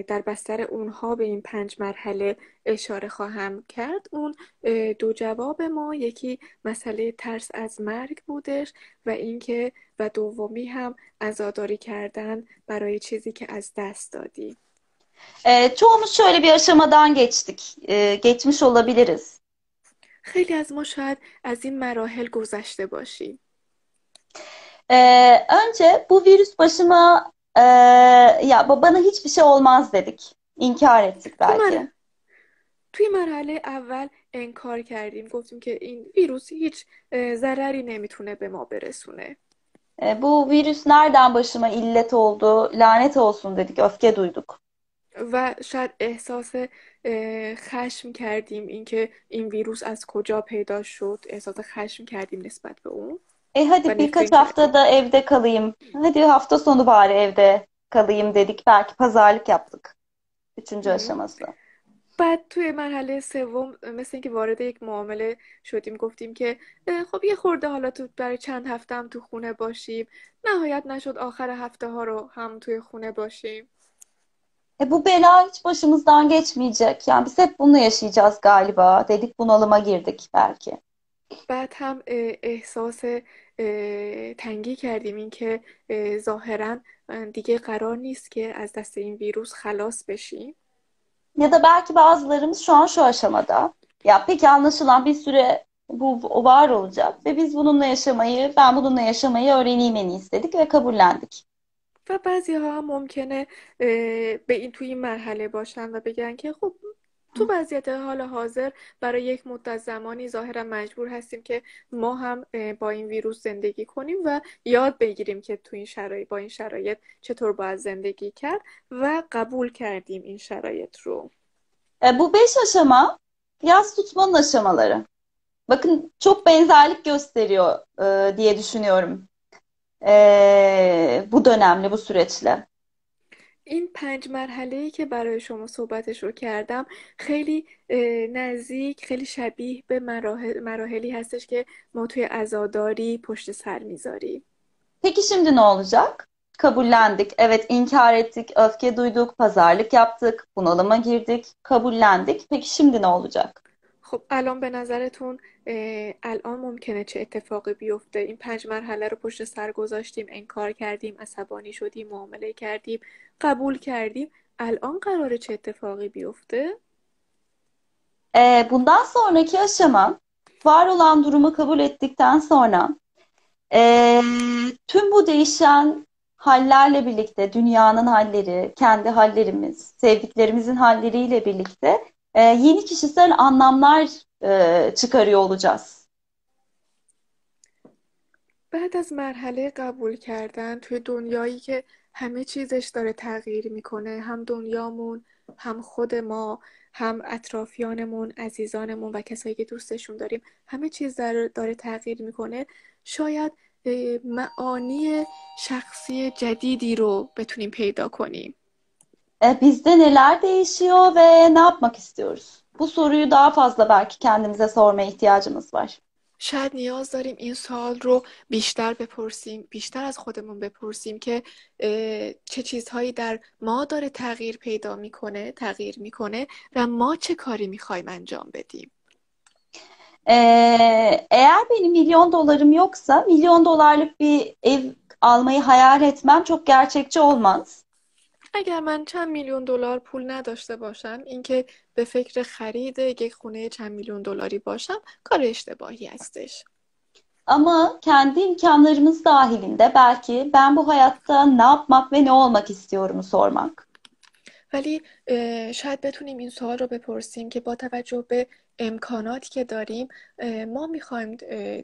در بستر اونها به این پنج مرحله اشاره خواهم کرد اون دو جواب ما یکی مسئله ترس از مرگ بودش و اینکه و دومی هم عزاداری کردن برای چیزی که از دست دادی E, çoğumuz şöyle bir aşamadan geçtik. Geçmiş olabiliriz. خیلی از ما شاید از این مراحل گذشته باشیم. Ee, önce bu virüs başıma e, ya bana hiçbir şey olmaz dedik. İnkar ettik belki. توی مرحله اول انکار کردیم گفتیم که این ویروس هیچ ضرری نمی‌تونه به ما برسونه. E, bu virüs nereden başıma illet oldu, lanet olsun dedik, öfke duyduk. و شاید احساس خشم کردیم اینکه این ویروس از کجا پیدا شد احساس خشم کردیم نسبت به اون E hadi birkaç hafta da evde kalayım. Hadi hafta sonu bari evde kalayım dedik. Belki pazarlık yaptık. Üçüncü aşaması. بعد توی مرحله سوم مثل اینکه وارد یک معامله شدیم گفتیم که خب یه خورده حالا تو برای چند هفته هم تو خونه باشیم نهایت نشد آخر هفته ها رو هم توی خونه باشیم E bu bela hiç başımızdan geçmeyecek. Yani biz hep bunu yaşayacağız galiba dedik bunalıma girdik belki. بعد هم احساس تنگی کردیم اینکه ظاهرا دیگه قرار نیست که از دست این ویروس خلاص بشیم Ya da belki bazılarımız şu an şu aşamada. Ya peki anlaşılan bir süre bu var olacak ve biz bununla yaşamayı, ben bununla yaşamayı öğreneyim en iyisi dedik ve kabullendik. و بعضی ها هم ممکنه به این توی این مرحله باشن و بگن که خب تو وضعیت حال حاضر برای یک مدت زمانی ظاهرا مجبور هستیم که ما هم با این ویروس زندگی کنیم و یاد بگیریم که تو این شرایط با این شرایط چطور باید زندگی کرد و قبول کردیم این شرایط رو. Bu beş aşama yaz tutmanın aşamaları. Bakın çok benzerlik gösteriyor e, diye düşünüyorum e, bu dönemle, bu süreçle. این پنج مرحله‌ای که برای شما صحبتش رو کردم خیلی نزدیک خیلی شبیه به مراحل مراحلی هستش که ما توی عزاداری پشت سر می‌ذاریم Peki şimdi ne olacak? Kabullendik, evet inkar ettik, öfke duyduk, pazarlık yaptık, bunalıma girdik, kabullendik. Peki şimdi ne olacak? خب الان به نظرتون الان ممکنه چه اتفاقی بیفته این پنج مرحله رو پشت سر گذاشتیم انکار کردیم عصبانی شدیم معامله کردیم قبول کردیم الان قراره چه اتفاقی بیفته Ee, bundan sonraki aşama var olan durumu kabul ettikten sonra ee, tüm bu değişen hallerle birlikte dünyanın halleri, kendi hallerimiz, sevdiklerimizin halleriyle birlikte ee, yeni kişisel anlamlar ee, çıkarıyor olacağız. بعد از مرحله قبول کردن توی دنیایی که همه چیزش داره تغییر می‌کنه هم دنیامون هم خود ما هم اطرافیانمون عزیزانمون و کسایی که دوستشون داریم همه çiz داره, داره تغییر می‌کنه شاید معانی شخصی جدیدی رو بتونیم پیدا کنیم Ee, bizde neler değişiyor ve ne yapmak istiyoruz? Bu soruyu daha fazla belki kendimize sormaya ihtiyacımız var. شاید نیاز داریم این سوال رو بیشتر بپرسیم بیشتر از خودمون بپرسیم که اه، چه چیزهایی در ما داره تغییر پیدا میکنه تغییر میکنه و ما چه کاری میخوایم انجام بدیم Ee, eğer benim milyon dolarım yoksa milyon dolarlık bir ev almayı hayal etmem çok gerçekçi olmaz. اگر من چند میلیون دلار پول نداشته باشم اینکه به فکر خرید یک خونه چند میلیون دلاری باشم کار اشتباهی هستش Ama kendi imkanlarımız dahilinde belki ben bu hayatta ne yapmak ve ne olmak istiyorumu sormak. ولی شاید بتونیم این سوال رو بپرسیم که با توجه به امکاناتی که داریم ما می‌خوایم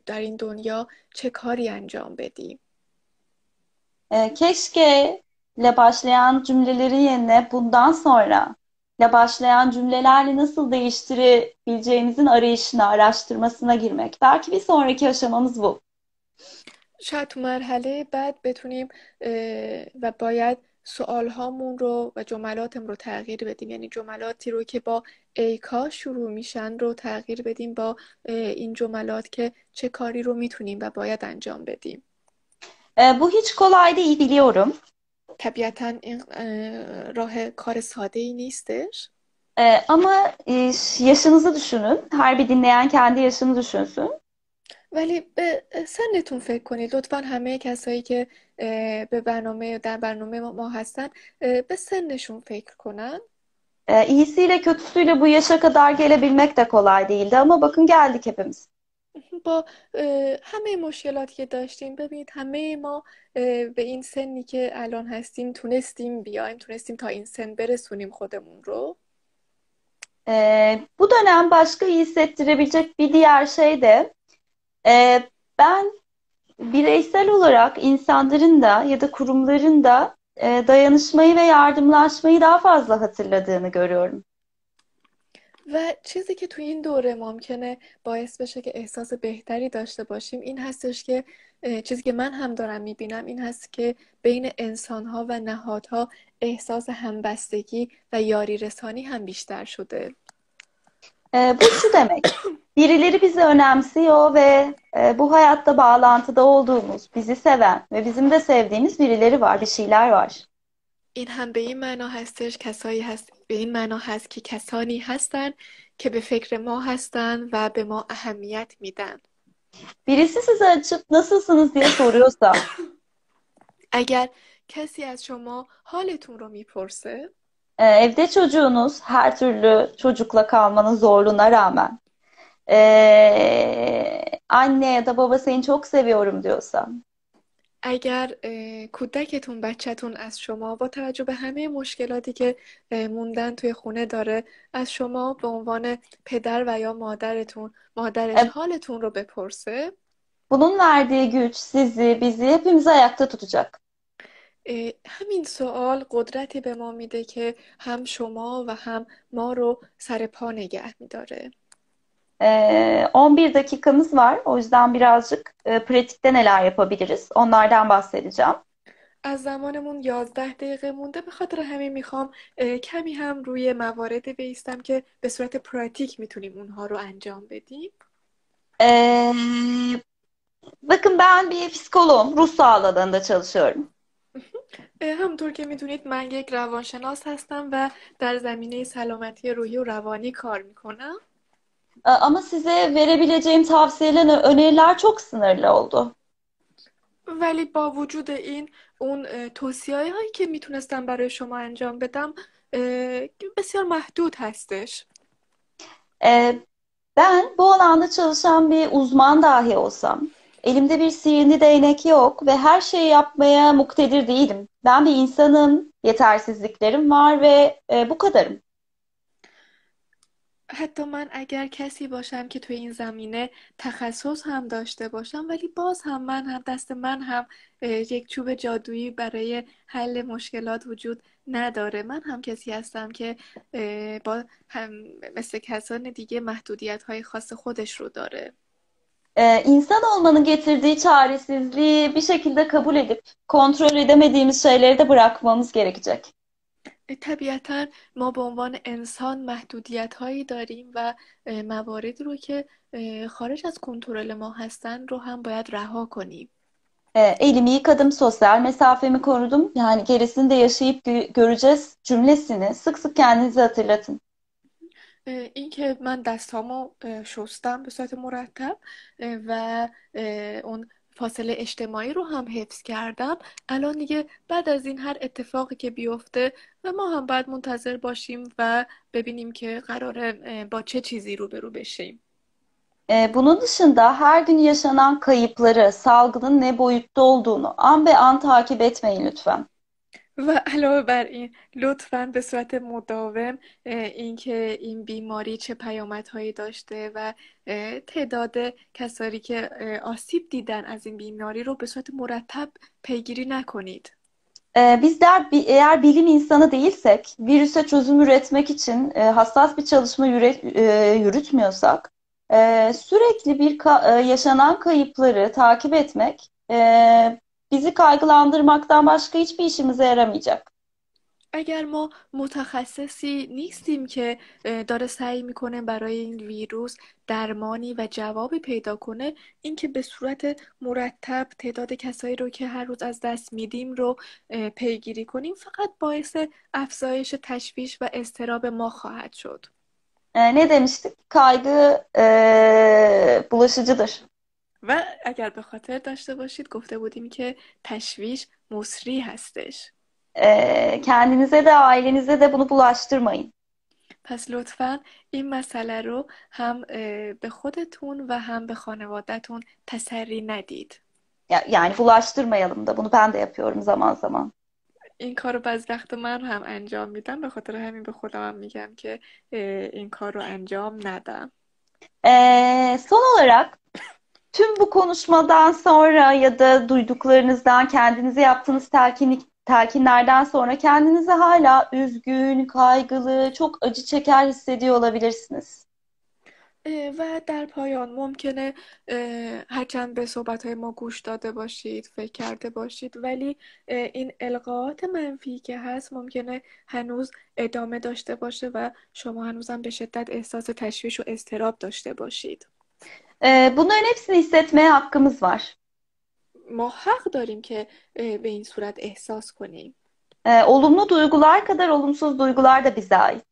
در این دنیا چه کاری انجام بدیم keşke ile başlayan cümlelerin yerine bundan sonra ile başlayan cümlelerle nasıl değiştirebileceğimizin arayışına, araştırmasına girmek. Belki bir sonraki aşamamız bu. شاید تو مرحله بعد بتونیم اه، و باید سوالهامون رو و جملاتمون رو تغییر بدیم یعنی جملاتی رو که با ای کاش شروع میشن رو تغییر بدیم با اه، این جملات که چه کاری رو میتونیم و باید انجام بدیم Ee, bu hiç kolay değil biliyorum. طبیعتا این اه، راه کار ساده ای نیستش Ee, ama e, yaşınızı düşünün. Her bir dinleyen kendi yaşını düşünsün. ولی به سنتون فکر کنید لطفا همه کسایی که اه، به برنامه در برنامه ما هستن اه، به سنشون فکر کنن Ee, iyisiyle kötüsüyle bu yaşa kadar gelebilmek de kolay değildi ama bakın geldik hepimiz. با اه، همه مشکلاتی که داشتیم ببینید همه ما اه، به این سنی که الان هستیم تونستیم بیایم تونستیم تا این سن برسونیم خودمون رو Ee, bu dönem başka iyi hissettirebilecek bir diğer şey de e, ben bireysel olarak insanların da ya da kurumların da e, dayanışmayı ve yardımlaşmayı daha fazla hatırladığını görüyorum. و چیزی که تو این دوره ممکنه باعث بشه که احساس بهتری داشته باشیم این هستش که چیزی که من هم dارم می‌بینم این هست که بین انسانها و نهادها احساس همبستگی و یاری رسانی هم بیشتر شده. E, bu şu demek, birileri bizi önemsiyor ve bu hayatta bağlantıda olduğumuz, bizi seven ve bizim de sevdiğimiz birileri var, bir şeyler var. این هم به این معنا هستش کسایی هست به این معنا هست که کسانی هستن که به فکر ما هستن و به ما اهمیت میدن Birisi size açıp nasılsınız diye soruyorsa, اگر کسی از شما حالتون رو میپرسه e, evde çocuğunuz her türlü çocukla kalmanın zorluğuna rağmen e, anne ya da baba seni çok seviyorum diyorsa, اگر کودکتون بچهتون از شما با توجه به همه مشکلاتی که موندن توی خونه داره از شما به عنوان پدر و یا مادرتون مادرش e, حالتون رو بپرسه. Bunun verdiği güç sizi, bizi hepimizi ayakta tutacak. همین سوال قدرتی به ما میده که هم شما و هم ما رو سر پا نگه میداره. 11 dakikamız var. O yüzden birazcık e, pratikte neler yapabiliriz? Onlardan bahsedeceğim. از زمانمون یازده دقیقه مونده به خاطر همین می‌خوام کمی هم روی موارد بیستم که به صورت پراتیک می‌تونیم اونها رو انجام بدیم bakın ben bir psikoloğum. Ruh sağlığı alanında çalışıyorum. همونطور که می‌دونید من یک روانشناس هستم و در زمینه سلامتی روحی و روانی کار می‌کنم Ama size verebileceğim tavsiyeler, öneriler çok sınırlı oldu. ولی با وجود این اون اه، توصیه‌هایی هایی که میتونستم برای شما انجام بدم اه، بسیار محدود هستش Ee, ben bu alanda çalışan bir uzman dahi olsam, elimde bir sihirli değnek yok ve her şeyi yapmaya muktedir değilim. Ben bir insanım, yetersizliklerim var ve e, bu kadarım. حتی من اگر کسی باشم که توی این زمینه تخصص هم داشته باشم ولی باز هم من هم دست من هم یک چوب جادویی برای حل مشکلات وجود نداره. من هم کسی هستم که با هم مثل کسان دیگه محدودیت های خاص خودش رو داره. insan olmanın getirdiği çaresizliği bir şekilde kabul edip kontrol edemediğimiz şeyleri de bırakmamız gerekecek. طبیعتا ما به عنوان انسان محدودیت هایی داریم و مواردی رو که خارج از کنترل ما هستن رو هم باید رها کنیم elimi yıkadım, sosyal mesafemi korudum. Yani gerisini de yaşayıp gö- göreceğiz cümlesini sık sık kendinize hatırlatın. این که من دستامو شستم به صورت مرتب و اون فاصله اجتماعی رو هم حفظ کردم الان دیگه بعد از این هر اتفاقی که بیفته و ما هم باید منتظر باشیم و ببینیم که قراره با چه چیزی روبرو بشیم bunun dışında her gün yaşanan kayıpları, salgının ne boyutta olduğunu an be an takip etmeyin lütfen. و علاوه بر این لطفاً به صورت مداوم اه، اینکه این بیماری چه پیامدهایی داشته و اه، تعداد کسانی که اه، آسیب دیدن از این بیماری رو به صورت مرتب پیگیری نکنید. Ee, bizler bi- eğer bilim insanı değilsek, virüse çözüm üretmek için e, hassas bir çalışma yüre- e, yürütmüyorsak, e, sürekli bir ka- e, yaşanan kayıpları takip etmek e, bizi kaygılandırmaktan başka hiçbir işimize yaramayacak. اگر ما متخصصی نیستیم که داره سعی می‌کنه برای این ویروس درمانی و جوابی پیدا کنه اینکه به صورت مرتب تعداد کسایی رو که هر روز از دست میدیم رو پیگیری کنیم فقط باعث افزایش تشویش و اضطراب ما خواهد شد ne demiştik? Kaygı e, bulaşıcıdır. و اگر به خاطر داشته باشید گفته بودیم که تشویش مصری هستش kendinize de ailenize de bunu bulaştırmayın. پس لطفا این مسئله رو هم به خودتون و هم به خانوادهتون تسری ندید. Yani bulaştırmayalım da bunu ben de yapıyorum zaman zaman. این کار رو بعضی وقت من هم انجام میدم به خاطر همین به خودم هم میگم که این کار رو انجام ندم. Son olarak tüm bu konuşmadan sonra ya da duyduklarınızdan kendinize yaptığınız telkinlik, telkinlerden sonra kendinizi hala üzgün, kaygılı, çok acı çeker hissediyor olabilirsiniz. و در پایان ممکنه هرچند به صحبتهای ما گوش داده باشید فکر کرده باشید ولی این القاءات منفی که هست ممکنه هنوز ادامه داشته باشه و شما هنوزم به شدت احساس تشویش و اضطراب داشته باشید. Ee, bunların hepsini hissetmeye hakkımız var. ما حق داریم که اه، به این صورت احساس کنیم Ee, olumlu duygular kadar olumsuz duygular da bize ait.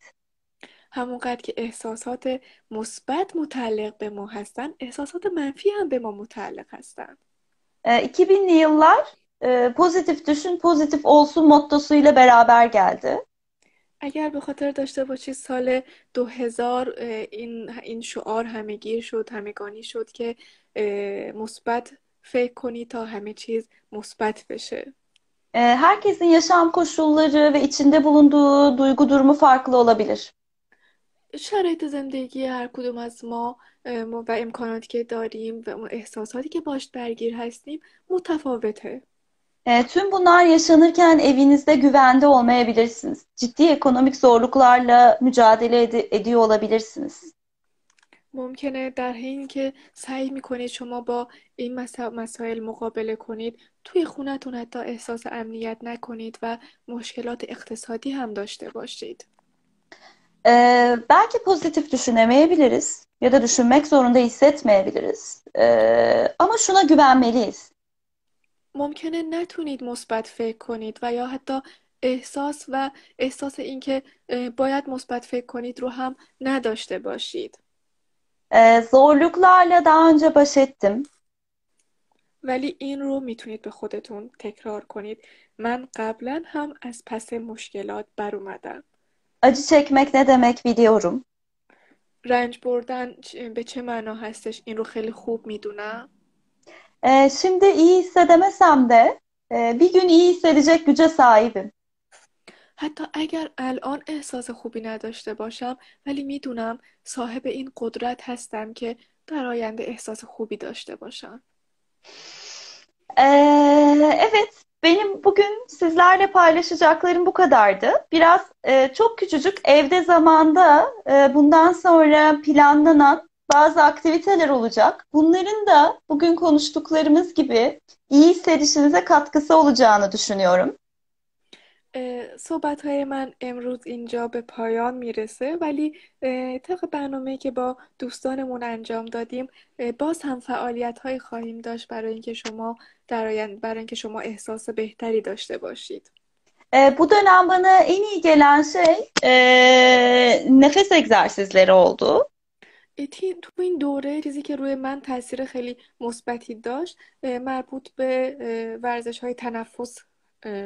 همونقدر که احساسات مثبت متعلق به ما هستن احساسات منفی هم به ما متعلق هستن Ee, 2000'li yıllar e, pozitif düşün, pozitif olsun mottosuyla beraber geldi. اگر به خاطر داشته باشید سال 2000 اه، این این شعار همهگیر شد همگانی شد که مثبت فکر کنید تا همه چیز مثبت بشه herkesin yaşam koşulları ve içinde bulunduğu duygu durumu farklı olabilir. شرایط زندگی هر کدوم از ما و امکاناتی که داریم و احساساتی که باش درگیر هستیم متفاوته E, tüm bunlar yaşanırken evinizde güvende olmayabilirsiniz. Ciddi ekonomik zorluklarla mücadele ed- ediyor olabilirsiniz. ممکنه در حین که سعی میکنید شما با این مسائل مقابله کنید توی خونتون حتی احساس امنیت نکنید و مشکلات اقتصادی هم داشته باشید e, belki pozitif düşünemeyebiliriz ya da düşünmek zorunda hissetmeyebiliriz. E, ama şuna güvenmeliyiz. ممکنه نتونید مثبت فکر کنید و یا حتی احساس و احساس اینکه باید مثبت فکر کنید رو هم نداشته باشید. Zorluklarla daha önce baş ettim. ولی این رو می‌تونید به خودتون تکرار کنید. من قبلا هم از پس مشکلات بر اومدم. Acı çekmek ne demek biliyorum. رنج بردن به چه معنا هستش این رو خیلی خوب می‌دونم. Ee, şimdi iyi hissedemesem de e, bir gün iyi hissedecek güce sahibim. حتی اگر الان احساس خوبی نداشته باشم ولی میدونم صاحب این قدرت هستم که در آینده احساس خوبی داشته باشم. Ee, evet, benim bugün sizlerle paylaşacaklarım bu kadardı. Biraz e, çok küçücük evde zamanda e, bundan sonra planlanan bazı aktiviteler olacak. Bunların da bugün konuştuklarımız gibi iyi hissedişinize katkısı olacağını düşünüyorum. صحبت های من امروز اینجا به پایان میرسه ولی طبق برنامه که با دوستانمون انجام دادیم باز هم فعالیت های خواهیم داشت برای اینکه شما در آینده برای اینکه شما احساس بهتری داشته باشید. Bu dönem bana en iyi gelen şey e, nefes egzersizleri oldu. تو این دوره چیزی که روی من تاثیر خیلی مثبتی داشت مربوط به ورزش های تنفس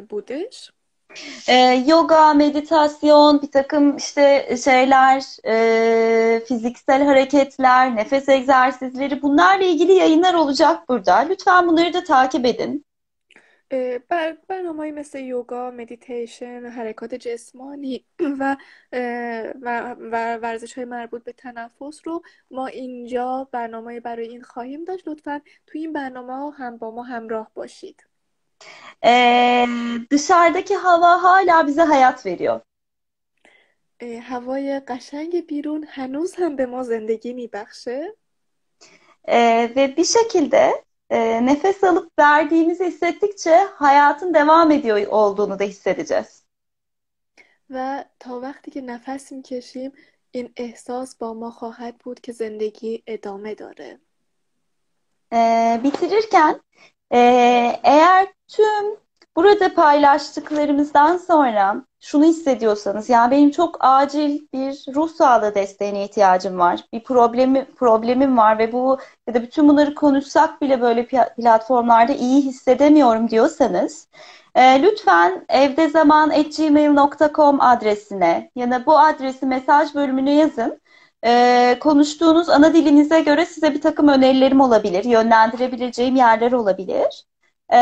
بودش. E, yoga, meditasyon, bir takım işte şeyler, e, fiziksel hareketler, nefes egzersizleri bunlarla ilgili yayınlar olacak burada. Lütfen bunları da takip edin. بر برنامه‌ای مثل یوگا، مدیتیشن، حرکات جسمانی و و ورزش های مربوط به تنفس رو ما اینجا برنامه برای این خواهیم داشت. لطفا توی این برنامه ها هم با ما همراه باشید. Ee, dışarıdaki hava hala bize hayat veriyor. هوای قشنگ بیرون هنوز هم به ما زندگی میبخشه. Ee, ve bir şekilde e, nefes alıp verdiğimizi hissettikçe hayatın devam ediyor olduğunu da hissedeceğiz. و تا وقتی که نفس میکشیم این احساس با ما خواهد بود که زندگی ادامه داره. Ee, bitirirken e, eğer tüm burada paylaştıklarımızdan sonra şunu hissediyorsanız, yani benim çok acil bir ruh sağlığı desteğine ihtiyacım var. Bir problemi, problemim var ve bu ya da bütün bunları konuşsak bile böyle platformlarda iyi hissedemiyorum diyorsanız e, lütfen evdezaman.gmail.com adresine ya da bu adresi mesaj bölümüne yazın. E, konuştuğunuz ana dilinize göre size bir takım önerilerim olabilir, yönlendirebileceğim yerler olabilir. E,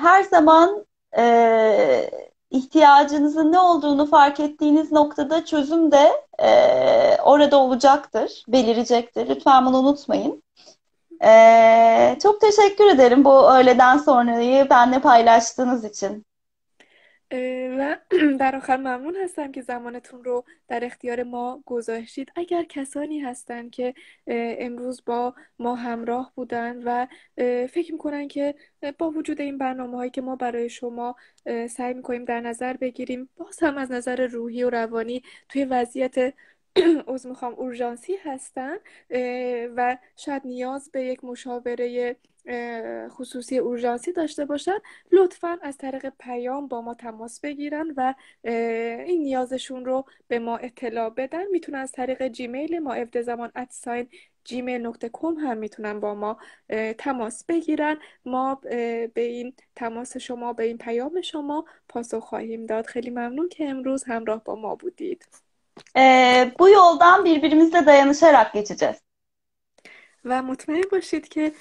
her zaman e, ihtiyacınızın ne olduğunu fark ettiğiniz noktada çözüm de e, orada olacaktır, belirecektir. Lütfen bunu unutmayın. E, çok teşekkür ederim bu öğleden sonrayı benimle paylaştığınız için. و در آخر ممنون هستم که زمانتون رو در اختیار ما گذاشتید. اگر کسانی هستن که امروز با ما همراه بودن و فکر می‌کنن که با وجود این برنامه هایی که ما برای شما سعی می‌کنیم در نظر بگیریم باز هم از نظر روحی و روانی توی وضعیت از می‌خوام اورژانسی هستن و شاید نیاز به یک مشاوره خصوصی اورژانسی داشته باشن لطفا از طریق پیام با ما تماس بگیرن و این نیازشون رو به ما اطلاع بدن. می‌تونن از طریق جیمیل ما زمان ادساین gmail.com هم می‌تونن با ما تماس بگیرن. ما به این تماس شما به این پیام شما پاسخ خواهیم داد. خیلی ممنون که امروز همراه با ما بودید. bu yoldan birbirimizle dayanışarak geçeceğiz. و مطمئن باشید که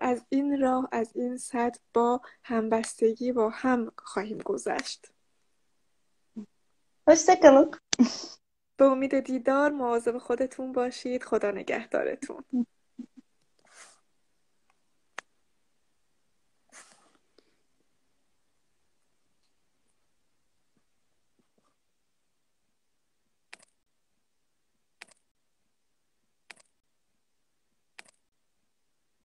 از این راه از این سطح با همبستگی با هم خواهیم گذشت. Hoşçakalın. به امید دیدار مواظب خودتون باشید. خدا نگهدارتون.